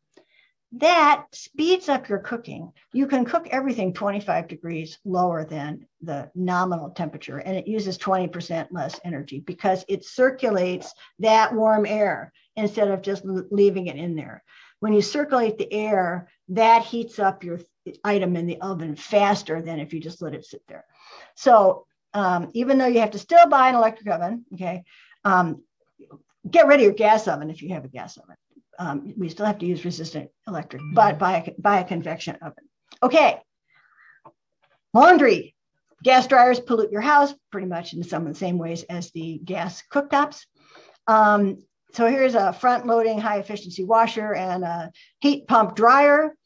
Speaker 1: that speeds up your cooking. You can cook everything 25 degrees lower than the nominal temperature, and it uses 20% less energy because it circulates that warm air instead of just leaving it in there. When you circulate the air, that heats up your item in the oven faster than if you just let it sit there. So um, even though you have to still buy an electric oven, okay, um, get rid of your gas oven if you have a gas oven. Um, we still have to use resistant electric, but buy a, buy a convection oven. Okay, laundry. Gas dryers pollute your house pretty much in some of the same ways as the gas cooktops. Um, so here's a front loading high efficiency washer and a heat pump dryer.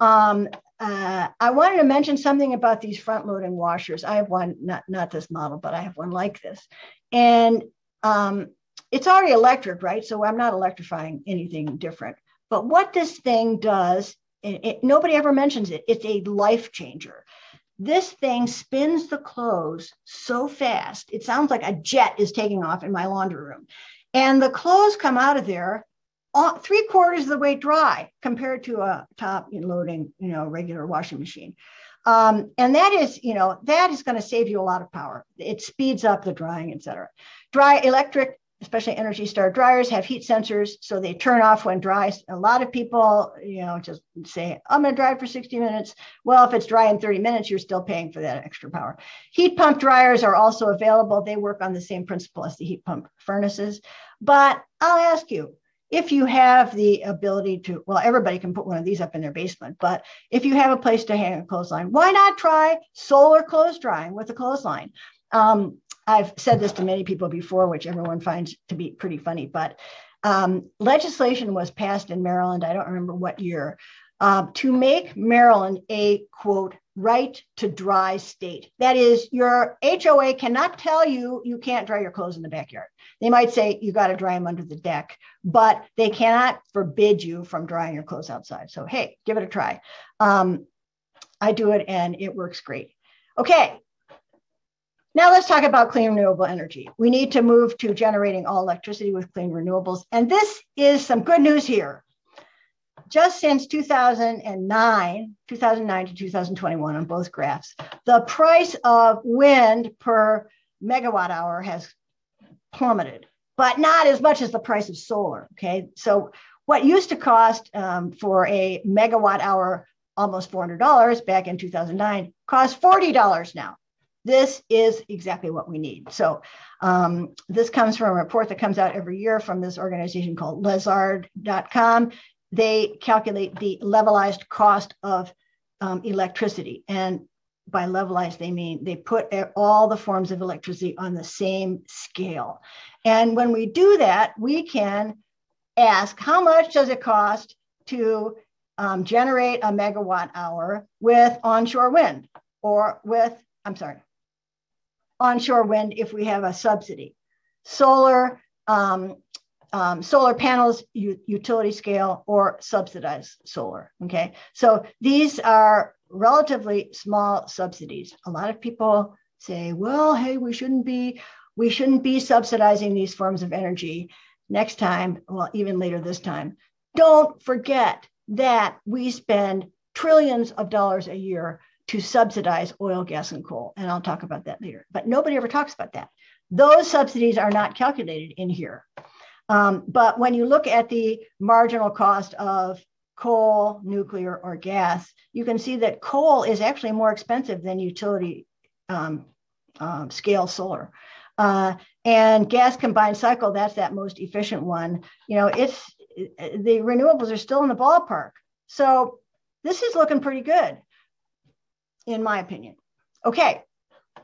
Speaker 1: Um, uh, I wanted to mention something about these front loading washers. I have one, not, not this model, but I have one like this. And um, it's already electric, right? So I'm not electrifying anything different. But what this thing does, it, it, nobody ever mentions it, it's a life changer. This thing spins the clothes so fast, it sounds like a jet is taking off in my laundry room. And the clothes come out of there all, three quarters of the way dry compared to a top loading, you know, regular washing machine. Um, and that is, you know, that is going to save you a lot of power. It speeds up the drying, et cetera. Dry electric, especially Energy Star dryers, have heat sensors, so they turn off when dry. A lot of people, you know, just say, I'm going to dry for 60 minutes. Well, if it's dry in 30 minutes, you're still paying for that extra power. Heat pump dryers are also available. They work on the same principle as the heat pump furnaces. But I'll ask you, if you have the ability to, well, everybody can put one of these up in their basement, but if you have a place to hang a clothesline, why not try solar clothes drying with a clothesline? Um, I've said this to many people before, which everyone finds to be pretty funny, but um, legislation was passed in Maryland, I don't remember what year, uh, to make Maryland a quote, right to dry state. That is, your HOA cannot tell you you can't dry your clothes in the backyard. They might say you got to dry them under the deck, but they cannot forbid you from drying your clothes outside. So, hey, give it a try. Um, I do it and it works great. Okay. Now let's talk about clean renewable energy. We need to move to generating all electricity with clean renewables. And this is some good news here just since 2009, 2009 to 2021 on both graphs, the price of wind per megawatt hour has plummeted, but not as much as the price of solar. Okay. So, what used to cost um, for a megawatt hour almost $400 back in 2009 costs $40 now. This is exactly what we need. So, um, this comes from a report that comes out every year from this organization called Lazard.com. They calculate the levelized cost of um, electricity. And by levelized, they mean they put all the forms of electricity on the same scale. And when we do that, we can ask how much does it cost to um, generate a megawatt hour with onshore wind or with, I'm sorry, onshore wind if we have a subsidy. Solar, um, um, solar panels, utility scale, or subsidized solar. Okay, so these are relatively small subsidies. A lot of people say, well, hey, we shouldn't be we shouldn't be subsidizing these forms of energy next time, well, even later this time. Don't forget that we spend trillions of dollars a year to subsidize oil, gas, and coal. And I'll talk about that later. But nobody ever talks about that. Those subsidies are not calculated in here. Um, but when you look at the marginal cost of coal, nuclear, or gas, you can see that coal is actually more expensive than utility um, um, scale solar. Uh, and gas combined cycle, that's that most efficient one. You know, it's the renewables are still in the ballpark. So this is looking pretty good, in my opinion. Okay,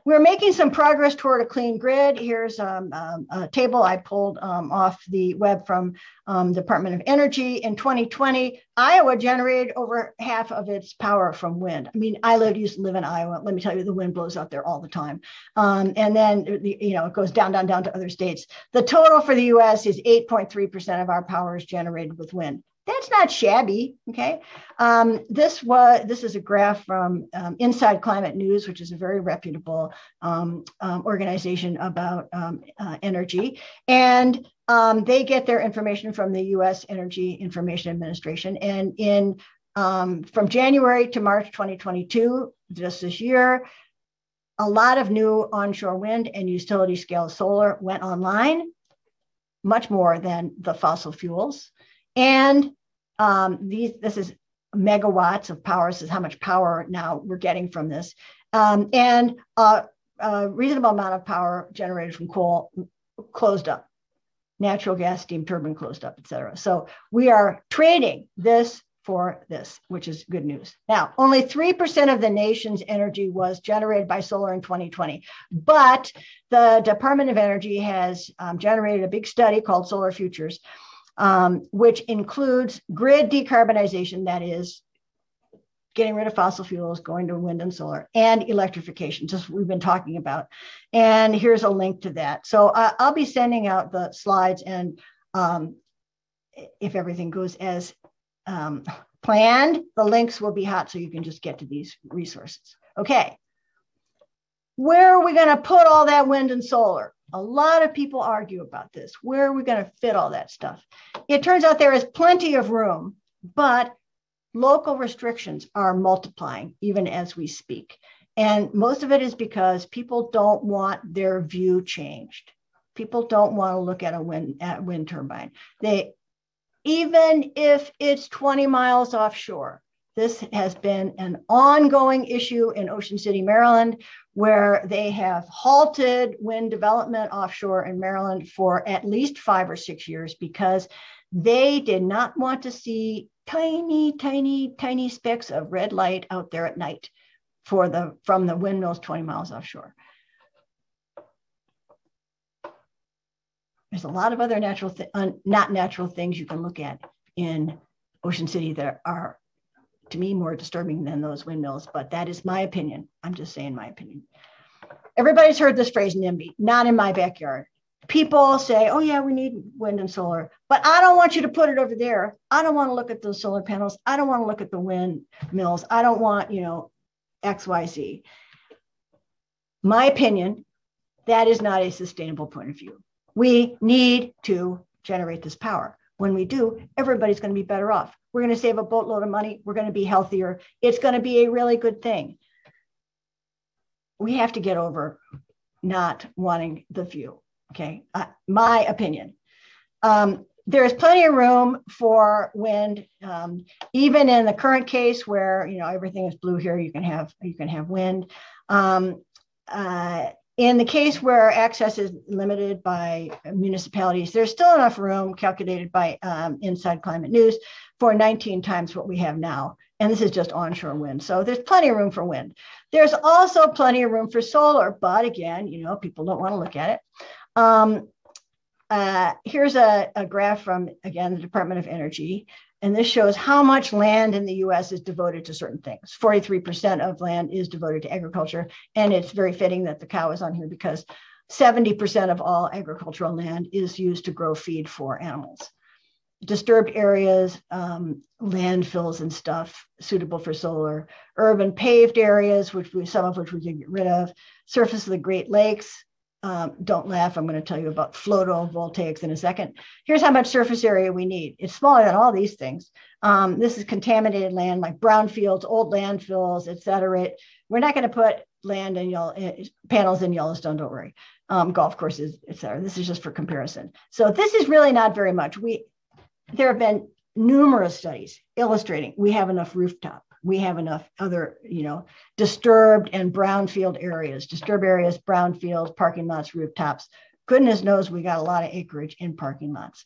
Speaker 1: we're making some progress toward a clean grid. Here's um, um, a table I pulled um, off the web from um, Department of Energy. In 2020, Iowa generated over half of its power from wind. I mean, I live, used to live in Iowa. Let me tell you, the wind blows out there all the time. Um, and then, the, you know, it goes down, down, down to other states. The total for the U.S. is 8.3% of our power is generated with wind that's not shabby. Okay. Um, this was this is a graph from um, Inside Climate News, which is a very reputable um, um organization about um, uh, energy, and um, they get their information from the U.S. Energy Information Administration. And in from January to March 2022, just this year, a lot of new onshore wind and utility scale solar went online, much more than the fossil fuels. And um, these, this is megawatts of power. This is how much power now we're getting from this. Um, and uh, a reasonable amount of power generated from coal closed up. Natural gas steam turbine closed up, et cetera. So we are trading this for this, which is good news. Now, only 3% of the nation's energy was generated by solar in 2020, but the Department of Energy has um, generated a big study called Solar Futures um, which includes grid decarbonization, that is, getting rid of fossil fuels, going to wind and solar, and electrification, just we've been talking about. And here's a link to that. So uh, I'll be sending out the slides, and um, if everything goes as um, planned, the links will be hot so you can just get to these resources. Okay. Where are we going to put all that wind and solar? A lot of people argue about this. Where are we going to fit all that stuff? It turns out there is plenty of room, but local restrictions are multiplying even as we speak. And most of it is because people don't want their view changed. People don't want to look at a wind, at wind turbine. They, even if it's 20 miles offshore, this has been an ongoing issue in Ocean City, Maryland, where they have halted wind development offshore in Maryland for at least five or six years because they did not want to see tiny, tiny, tiny specks of red light out there at night for the from the windmills 20 miles offshore. There's a lot of other natural, th- not natural things you can look at in Ocean City that are to me more disturbing than those windmills, but that is my opinion. I'm just saying my opinion. Everybody's heard this phrase NIMBY, not in my backyard. People say, oh, yeah, we need wind and solar, but I don't want you to put it over there. I don't want to look at those solar panels. I don't want to look at the windmills. I don't want, you know, XYZ. My opinion, that is not a sustainable point of view. We need to generate this power. When we do, everybody's going to be better off. We're going to save a boatload of money. We're going to be healthier. It's going to be a really good thing. We have to get over not wanting the few. Okay. Uh, my opinion. Um, there's plenty of room for wind. Um, even in the current case where you know everything is blue here, you can have you can have wind. Um, uh, in the case where access is limited by municipalities, there's still enough room calculated by um, Inside Climate News for 19 times what we have now. And this is just onshore wind. So there's plenty of room for wind. There's also plenty of room for solar, but again, you know, people don't want to look at it. Um, uh, here's a, a graph from, again, the Department of Energy. And this shows how much land in the US is devoted to certain things. 43% of land is devoted to agriculture. And it's very fitting that the cow is on here because 70% of all agricultural land is used to grow feed for animals. Disturbed areas, um, landfills and stuff suitable for solar, urban paved areas, which we, some of which we can get rid of, surface of the Great Lakes, um, don't laugh. I'm going to tell you about photovoltaics in a second. Here's how much surface area we need. It's smaller than all these things. Um, this is contaminated land like brownfields, old landfills, et cetera. We're not going to put land and uh, panels in Yellowstone, don't worry. Um, golf courses, et cetera. This is just for comparison. So this is really not very much. We There have been numerous studies illustrating we have enough rooftop we have enough other, you know, disturbed and brownfield areas, disturbed areas, brownfields, parking lots, rooftops. Goodness knows we got a lot of acreage in parking lots.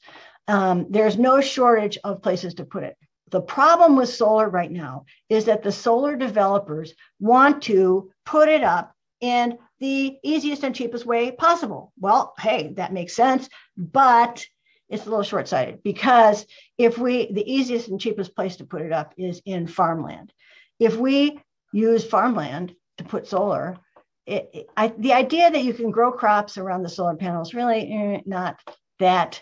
Speaker 1: Um, there's no shortage of places to put it. The problem with solar right now is that the solar developers want to put it up in the easiest and cheapest way possible. Well, hey, that makes sense, but it's a little short-sighted because if we the easiest and cheapest place to put it up is in farmland. If we use farmland to put solar it, it, I, the idea that you can grow crops around the solar panels really eh, not that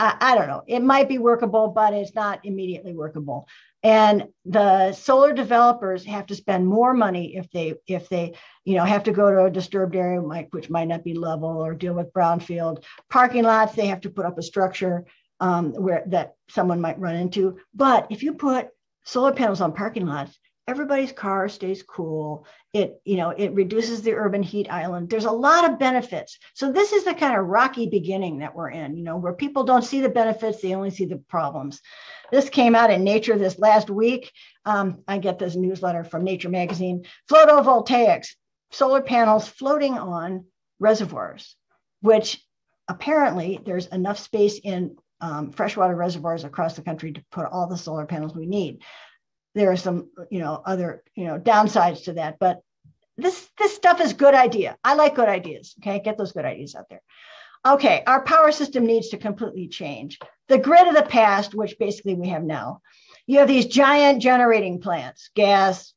Speaker 1: I, I don't know. It might be workable but it's not immediately workable. And the solar developers have to spend more money if they if they you know have to go to a disturbed area which might not be level or deal with brownfield parking lots. They have to put up a structure um, where that someone might run into. But if you put solar panels on parking lots everybody's car stays cool. It you know it reduces the urban heat island. There's a lot of benefits. So this is the kind of rocky beginning that we're in you know where people don't see the benefits they only see the problems. This came out in nature this last week. Um, i get this newsletter from nature magazine. Photovoltaics solar panels floating on reservoirs which apparently there's enough space in um, freshwater reservoirs across the country to put all the solar panels we need there are some you know other you know downsides to that but this this stuff is good idea. I like good ideas okay? Get those good ideas out there. Okay our power system needs to completely change. The grid of the past which basically we have now you have these giant generating plants gas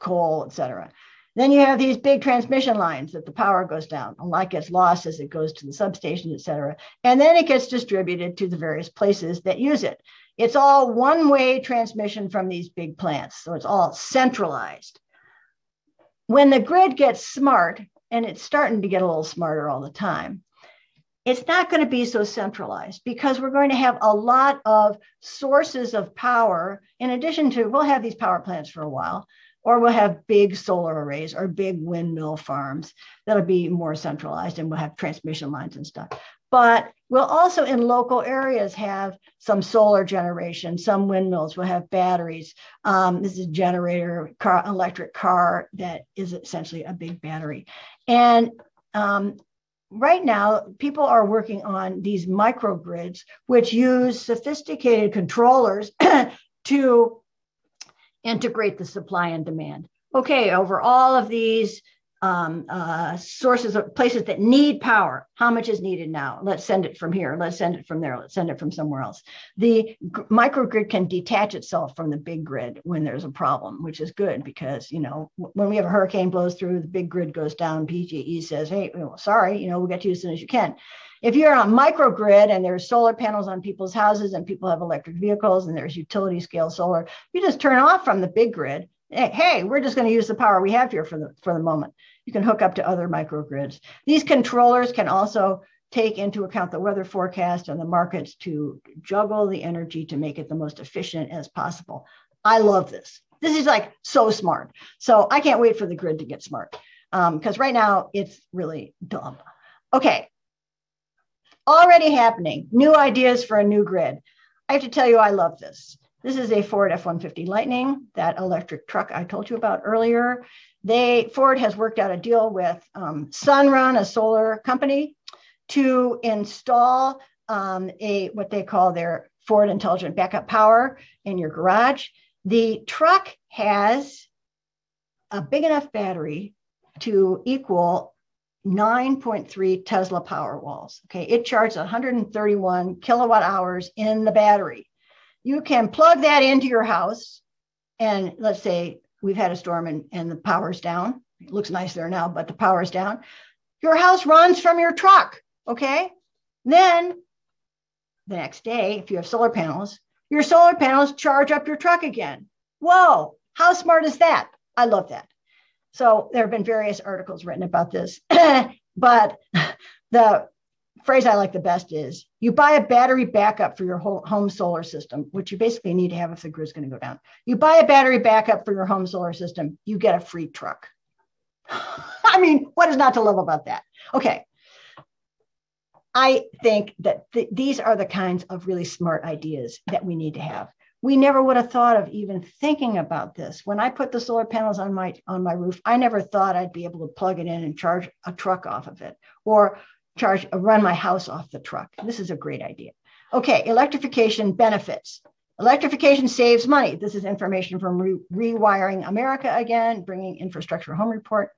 Speaker 1: coal etc then you have these big transmission lines that the power goes down. A lot gets lost as it goes to the substation etc and then it gets distributed to the various places that use it it's all one way transmission from these big plants. So it's all centralized. When the grid gets smart, and it's starting to get a little smarter all the time, it's not going to be so centralized because we're going to have a lot of sources of power. In addition to, we'll have these power plants for a while, or we'll have big solar arrays or big windmill farms that'll be more centralized and we'll have transmission lines and stuff but we'll also in local areas have some solar generation. Some windmills will have batteries. Um, this is a generator car electric car that is essentially a big battery. And um, right now people are working on these microgrids which use sophisticated controllers [CLEARS THROAT] to integrate the supply and demand. Okay over all of these um, uh, sources of places that need power. How much is needed now? Let's send it from here. Let's send it from there. Let's send it from somewhere else. The g- microgrid can detach itself from the big grid when there's a problem, which is good because you know w- when we have a hurricane blows through, the big grid goes down. PGE says, "Hey, well, sorry, you know we'll get to you as soon as you can." If you're on microgrid and there's solar panels on people's houses and people have electric vehicles and there's utility scale solar, you just turn off from the big grid hey, we're just going to use the power we have here for the for the moment. You can hook up to other microgrids. These controllers can also take into account the weather forecast and the markets to juggle the energy to make it the most efficient as possible. I love this. This is like so smart. So I can't wait for the grid to get smart because um, right now it's really dumb. Okay. already happening. New ideas for a new grid. I have to tell you, I love this. This is a Ford F-150 Lightning, that electric truck I told you about earlier. They Ford has worked out a deal with um, Sunrun, a solar company, to install um, a what they call their Ford Intelligent Backup Power in your garage. The truck has a big enough battery to equal 9.3 Tesla Powerwalls. Okay, it charges 131 kilowatt hours in the battery. You can plug that into your house, and let's say we've had a storm and, and the power's down. It looks nice there now, but the power's down. Your house runs from your truck. Okay. Then the next day, if you have solar panels, your solar panels charge up your truck again. Whoa, how smart is that? I love that. So there have been various articles written about this, [CLEARS THROAT] but the phrase I like the best is you buy a battery backup for your whole home solar system, which you basically need to have if the grid's going to go down. You buy a battery backup for your home solar system, you get a free truck. [LAUGHS] I mean, what is not to love about that? Okay. I think that th- these are the kinds of really smart ideas that we need to have. We never would have thought of even thinking about this. When I put the solar panels on my on my roof, I never thought I'd be able to plug it in and charge a truck off of it or charge run my house off the truck. This is a great idea. Okay, electrification benefits. Electrification saves money. This is information from Re- Rewiring America again, bringing infrastructure home report.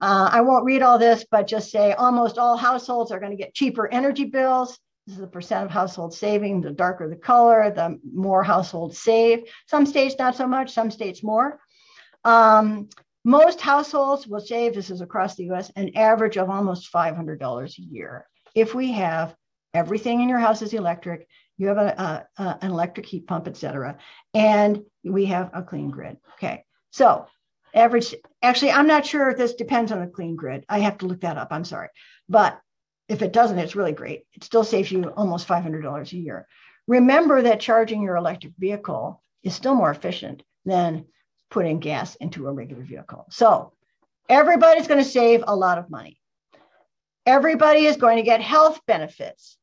Speaker 1: Uh, I won't read all this, but just say almost all households are going to get cheaper energy bills. This is the percent of households saving. The darker the color, the more households save. Some states not so much, some states more. Um, most households will save, this is across the US, an average of almost $500 a year. If we have everything in your house is electric, you have a, a, a, an electric heat pump, et cetera, and we have a clean grid. Okay, so average actually i'm not sure if this depends on the clean grid i have to look that up i'm sorry but if it doesn't it's really great it still saves you almost $500 a year remember that charging your electric vehicle is still more efficient than putting gas into a regular vehicle so everybody's going to save a lot of money everybody is going to get health benefits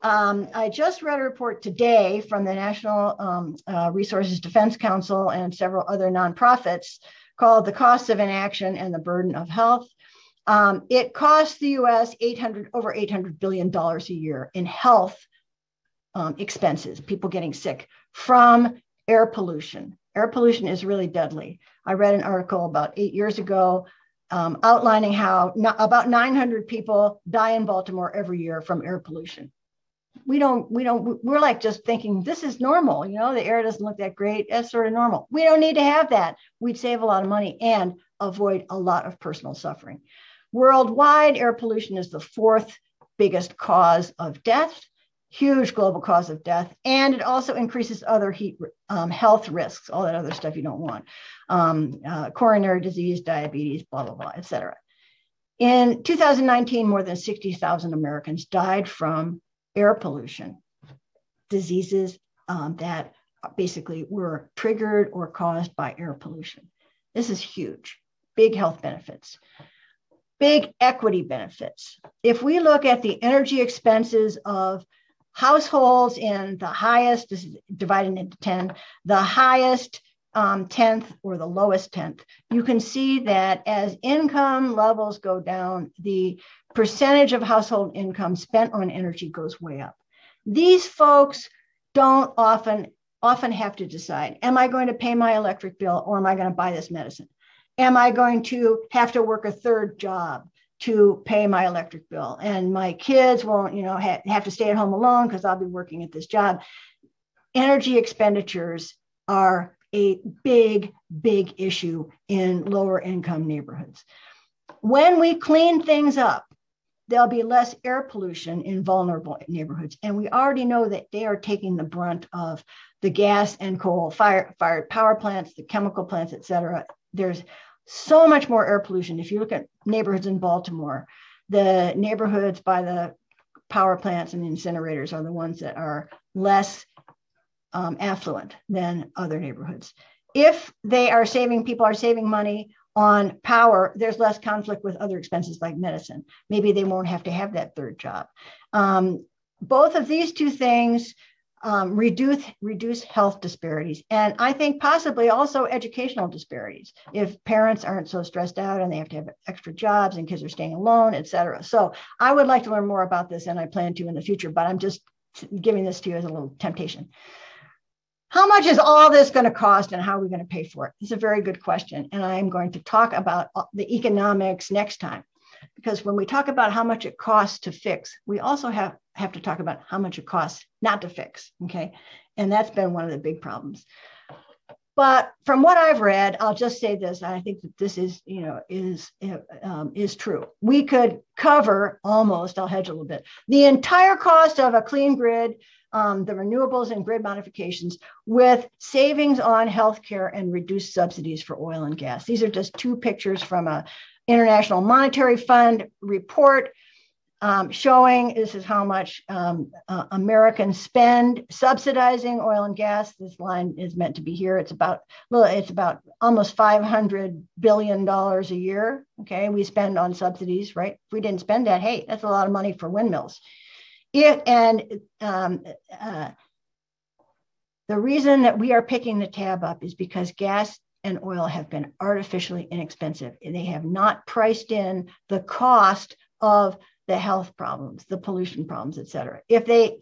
Speaker 1: um, I just read a report today from the National um, uh, Resources Defense Council and several other nonprofits called The Cost of Inaction and the Burden of Health. Um, it costs the US 800 over 800 billion dollars a year in health um, expenses, people getting sick from air pollution. Air pollution is really deadly. I read an article about eight years ago um, outlining how about 900 people die in Baltimore every year from air pollution. We don't we don't we're like just thinking this is normal you know the air doesn't look that great. That's sort of normal. We don't need to have that. We'd save a lot of money and avoid a lot of personal suffering. Worldwide air pollution is the fourth biggest cause of death huge global cause of death and it also increases other heat um, health risks all that other stuff you don't want um, uh, coronary disease diabetes blah blah blah etc in 2019 more than 60000 americans died from air pollution, diseases um, that basically were triggered or caused by air pollution. This is huge, big health benefits. Big equity benefits. If we look at the energy expenses of households in the highest, this is divided into 10, the highest um, 10th or the lowest 10th, you can see that as income levels go down, the percentage of household income spent on energy goes way up. These folks don't often often have to decide am i going to pay my electric bill or am i going to buy this medicine? Am i going to have to work a third job to pay my electric bill and my kids won't you know ha- have to stay at home alone because i'll be working at this job energy expenditures are a big big issue in lower income neighborhoods when we clean things up there'll be less air pollution in vulnerable neighborhoods. And we already know that they are taking the brunt of the gas and coal fire, fired power plants, the chemical plants, et cetera. There's so much more air pollution. If you look at neighborhoods in Baltimore, the neighborhoods by the power plants and the incinerators are the ones that are less um, affluent than other neighborhoods. If they are saving, people are saving money on power, there's less conflict with other expenses like medicine. Maybe they won't have to have that third job. Um, both of these two things um, reduce reduce health disparities and i think possibly also educational disparities. If parents aren't so stressed out and they have to have extra jobs and kids are staying alone etc so i would like to learn more about this and i plan to in the future but i'm just giving this to you as a little temptation. How much is all this going to cost and how are we going to pay for it? It's a very good question and i'm going to talk about the economics next time. Because when we talk about how much it costs to fix, we also have, have to talk about how much it costs not to fix. Okay. And that's been one of the big problems. But from what I've read, I'll just say this. I think that this is, you know, is um, is true. We could cover almost. I'll hedge a little bit. The entire cost of a clean grid, um, the renewables and grid modifications, with savings on healthcare and reduced subsidies for oil and gas. These are just two pictures from a, International Monetary Fund report um, showing this is how much um, uh, Americans spend subsidizing oil and gas. This line is meant to be here. It's about it's about almost 500 billion dollars a year. Okay, we spend on subsidies, right? If we didn't spend that, hey, that's a lot of money for windmills. It and um, uh, the reason that we are picking the tab up is because gas and oil have been artificially inexpensive. They have not priced in the cost of the health problems, the pollution problems, et cetera. If they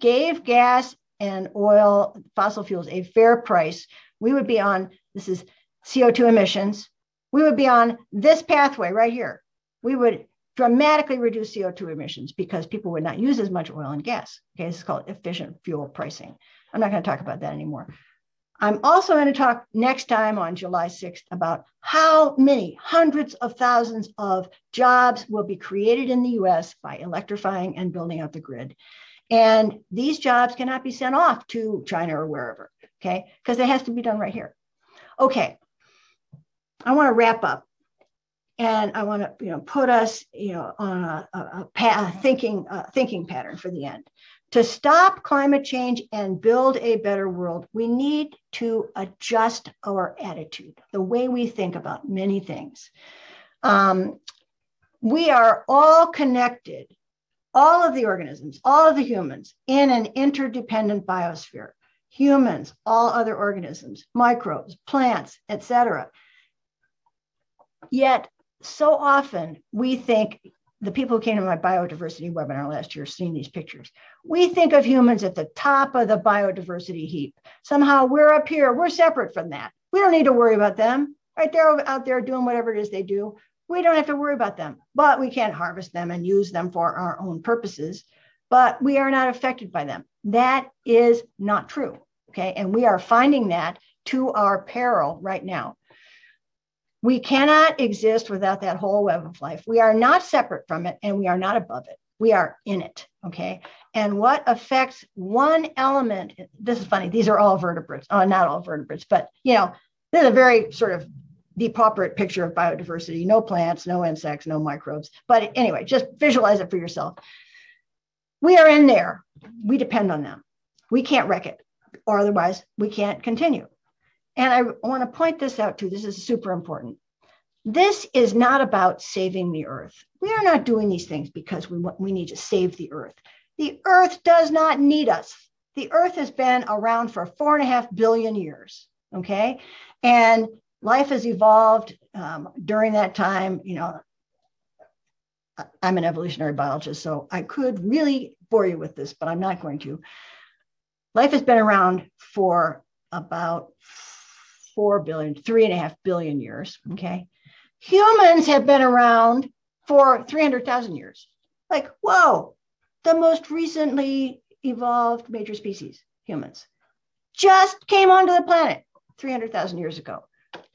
Speaker 1: gave gas and oil, fossil fuels, a fair price, we would be on this is CO2 emissions. We would be on this pathway right here. We would dramatically reduce CO2 emissions because people would not use as much oil and gas. Okay, this is called efficient fuel pricing. I'm not going to talk about that anymore. I'm also going to talk next time on July 6th about how many hundreds of thousands of jobs will be created in the US by electrifying and building out the grid. And these jobs cannot be sent off to China or wherever, okay? Because it has to be done right here. Okay, I want to wrap up and I want to, you know, put us, you know, on a, a, a, a thinking, a thinking pattern for the end. To stop climate change and build a better world, we need to adjust our attitude, the way we think about many things. Um, we are all connected, all of the organisms, all of the humans, in an interdependent biosphere. Humans, all other organisms, microbes, plants, etc. Yet, so often we think the people who came to my biodiversity webinar last year seeing these pictures. We think of humans at the top of the biodiversity heap. Somehow we're up here, we're separate from that. We don't need to worry about them. Right? They're out there doing whatever it is they do. We don't have to worry about them, but we can't harvest them and use them for our own purposes. But we are not affected by them. That is not true. Okay. And we are finding that to our peril right now. We cannot exist without that whole web of life. We are not separate from it and we are not above it. We are in it. Okay. And what affects one element, this is funny, these are all vertebrates. Oh, not all vertebrates, but you know, this is a very sort of depauperate picture of biodiversity no plants, no insects, no microbes. But anyway, just visualize it for yourself. We are in there. We depend on them. We can't wreck it, or otherwise we can't continue. And I want to point this out too. This is super important. This is not about saving the earth. We are not doing these things because we, want, we need to save the earth. The earth does not need us. The earth has been around for four and a half billion years. Okay. And life has evolved um, during that time. You know, I'm an evolutionary biologist, so I could really bore you with this, but I'm not going to. Life has been around for about four billion, three and a half billion years. Okay. Humans have been around for 300,000 years. Like, whoa, the most recently evolved major species, humans, just came onto the planet 300,000 years ago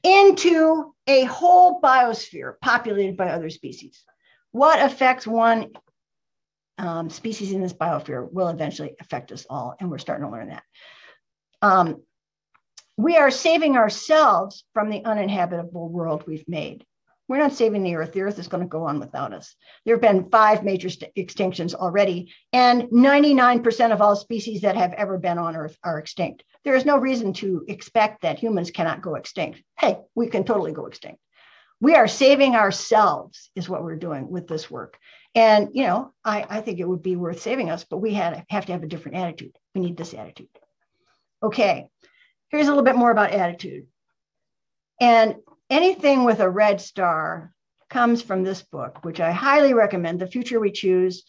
Speaker 1: into a whole biosphere populated by other species. What affects one um, species in this biosphere will eventually affect us all, and we're starting to learn that. Um, we are saving ourselves from the uninhabitable world we've made. We're not saving the earth. The earth is going to go on without us. There have been five major st- extinctions already, and 99% of all species that have ever been on earth are extinct. There is no reason to expect that humans cannot go extinct. Hey, we can totally go extinct. We are saving ourselves, is what we're doing with this work. And, you know, I, I think it would be worth saving us, but we had, have to have a different attitude. We need this attitude. Okay, here's a little bit more about attitude. And anything with a red star comes from this book, which I highly recommend The Future We Choose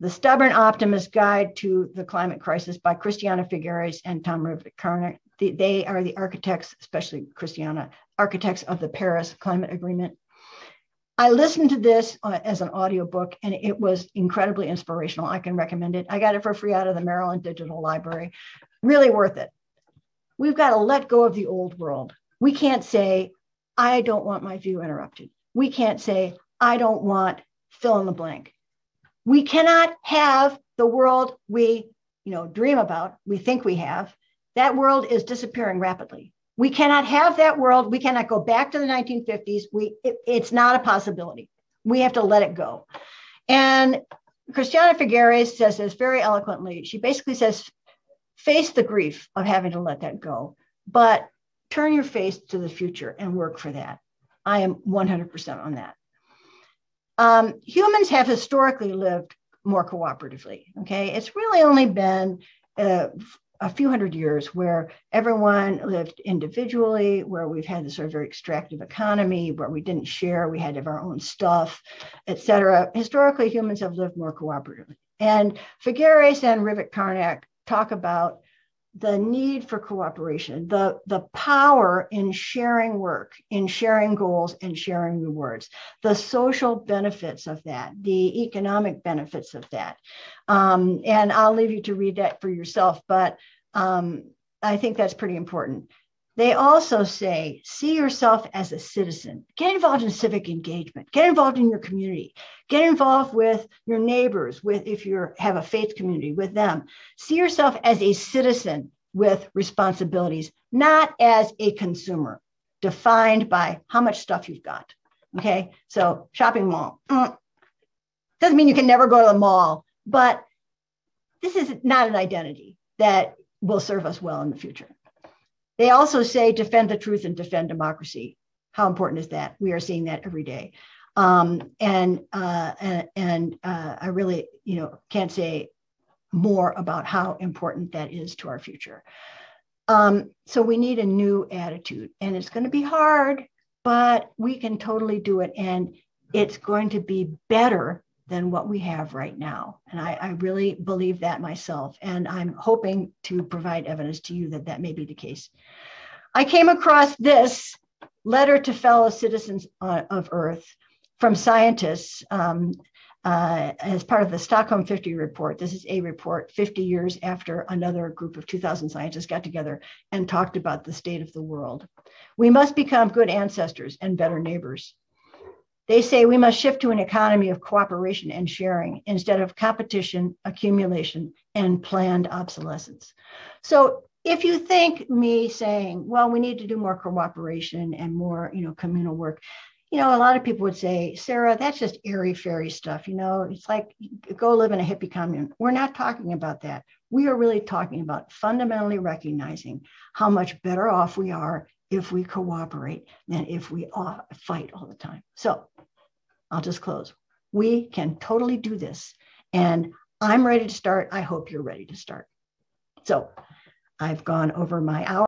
Speaker 1: The Stubborn Optimist Guide to the Climate Crisis by Christiana Figueres and Tom Rivett-Carnac. They are the architects, especially Christiana, architects of the Paris Climate Agreement. I listened to this uh, as an audiobook and it was incredibly inspirational. I can recommend it. I got it for free out of the Maryland Digital Library. Really worth it. We've got to let go of the old world. We can't say, I don't want my view interrupted. We can't say, I don't want fill in the blank. We cannot have the world we you know, dream about, we think we have. That world is disappearing rapidly. We cannot have that world. We cannot go back to the 1950s. We, it, it's not a possibility. We have to let it go. And Christiana Figueres says this very eloquently. She basically says, face the grief of having to let that go, but turn your face to the future and work for that. I am 100% on that. Um, humans have historically lived more cooperatively. Okay. It's really only been uh, a few hundred years where everyone lived individually, where we've had this sort of very extractive economy, where we didn't share, we had to have our own stuff, et cetera. Historically, humans have lived more cooperatively. And Figueres and Rivett-Carnac talk about the need for cooperation, the, the power in sharing work, in sharing goals and sharing rewards, the social benefits of that, the economic benefits of that. Um, and I'll leave you to read that for yourself, but um, I think that's pretty important. They also say, see yourself as a citizen. Get involved in civic engagement. Get involved in your community. Get involved with your neighbors, with if you have a faith community, with them. See yourself as a citizen with responsibilities, not as a consumer, defined by how much stuff you've got. Okay, so shopping mall mm, doesn't mean you can never go to the mall, but this is not an identity that will serve us well in the future. They also say defend the truth and defend democracy. How important is that? We are seeing that every day. Um, and uh, and, and uh, I really, you know, can't say more about how important that is to our future. Um, so we need a new attitude, and it's going to be hard, but we can totally do it, and it's going to be better than what we have right now. And I, I, really believe that myself. And I'm hoping to provide evidence to you that that may be the case. I came across this letter to fellow citizens uh, of Earth from scientists um, uh, as part of the Stockholm 50 report. This is a report 50 years after another group of 2,000 scientists got together and talked about the state of the world. We must become good ancestors and better neighbors. They say we must shift to an economy of cooperation and sharing instead of competition, accumulation, and planned obsolescence. So if you think me saying, well, we need to do more cooperation and more, you know, communal work, you know, a lot of people would say, Sara, that's just airy fairy stuff. You know, it's like go live in a hippie commune. We're not talking about that. We are really talking about fundamentally recognizing how much better off we are if we cooperate than if we fight all the time. So I'll just close. We can totally do this. And I'm ready to start. I hope you're ready to start. So I've gone over my hour.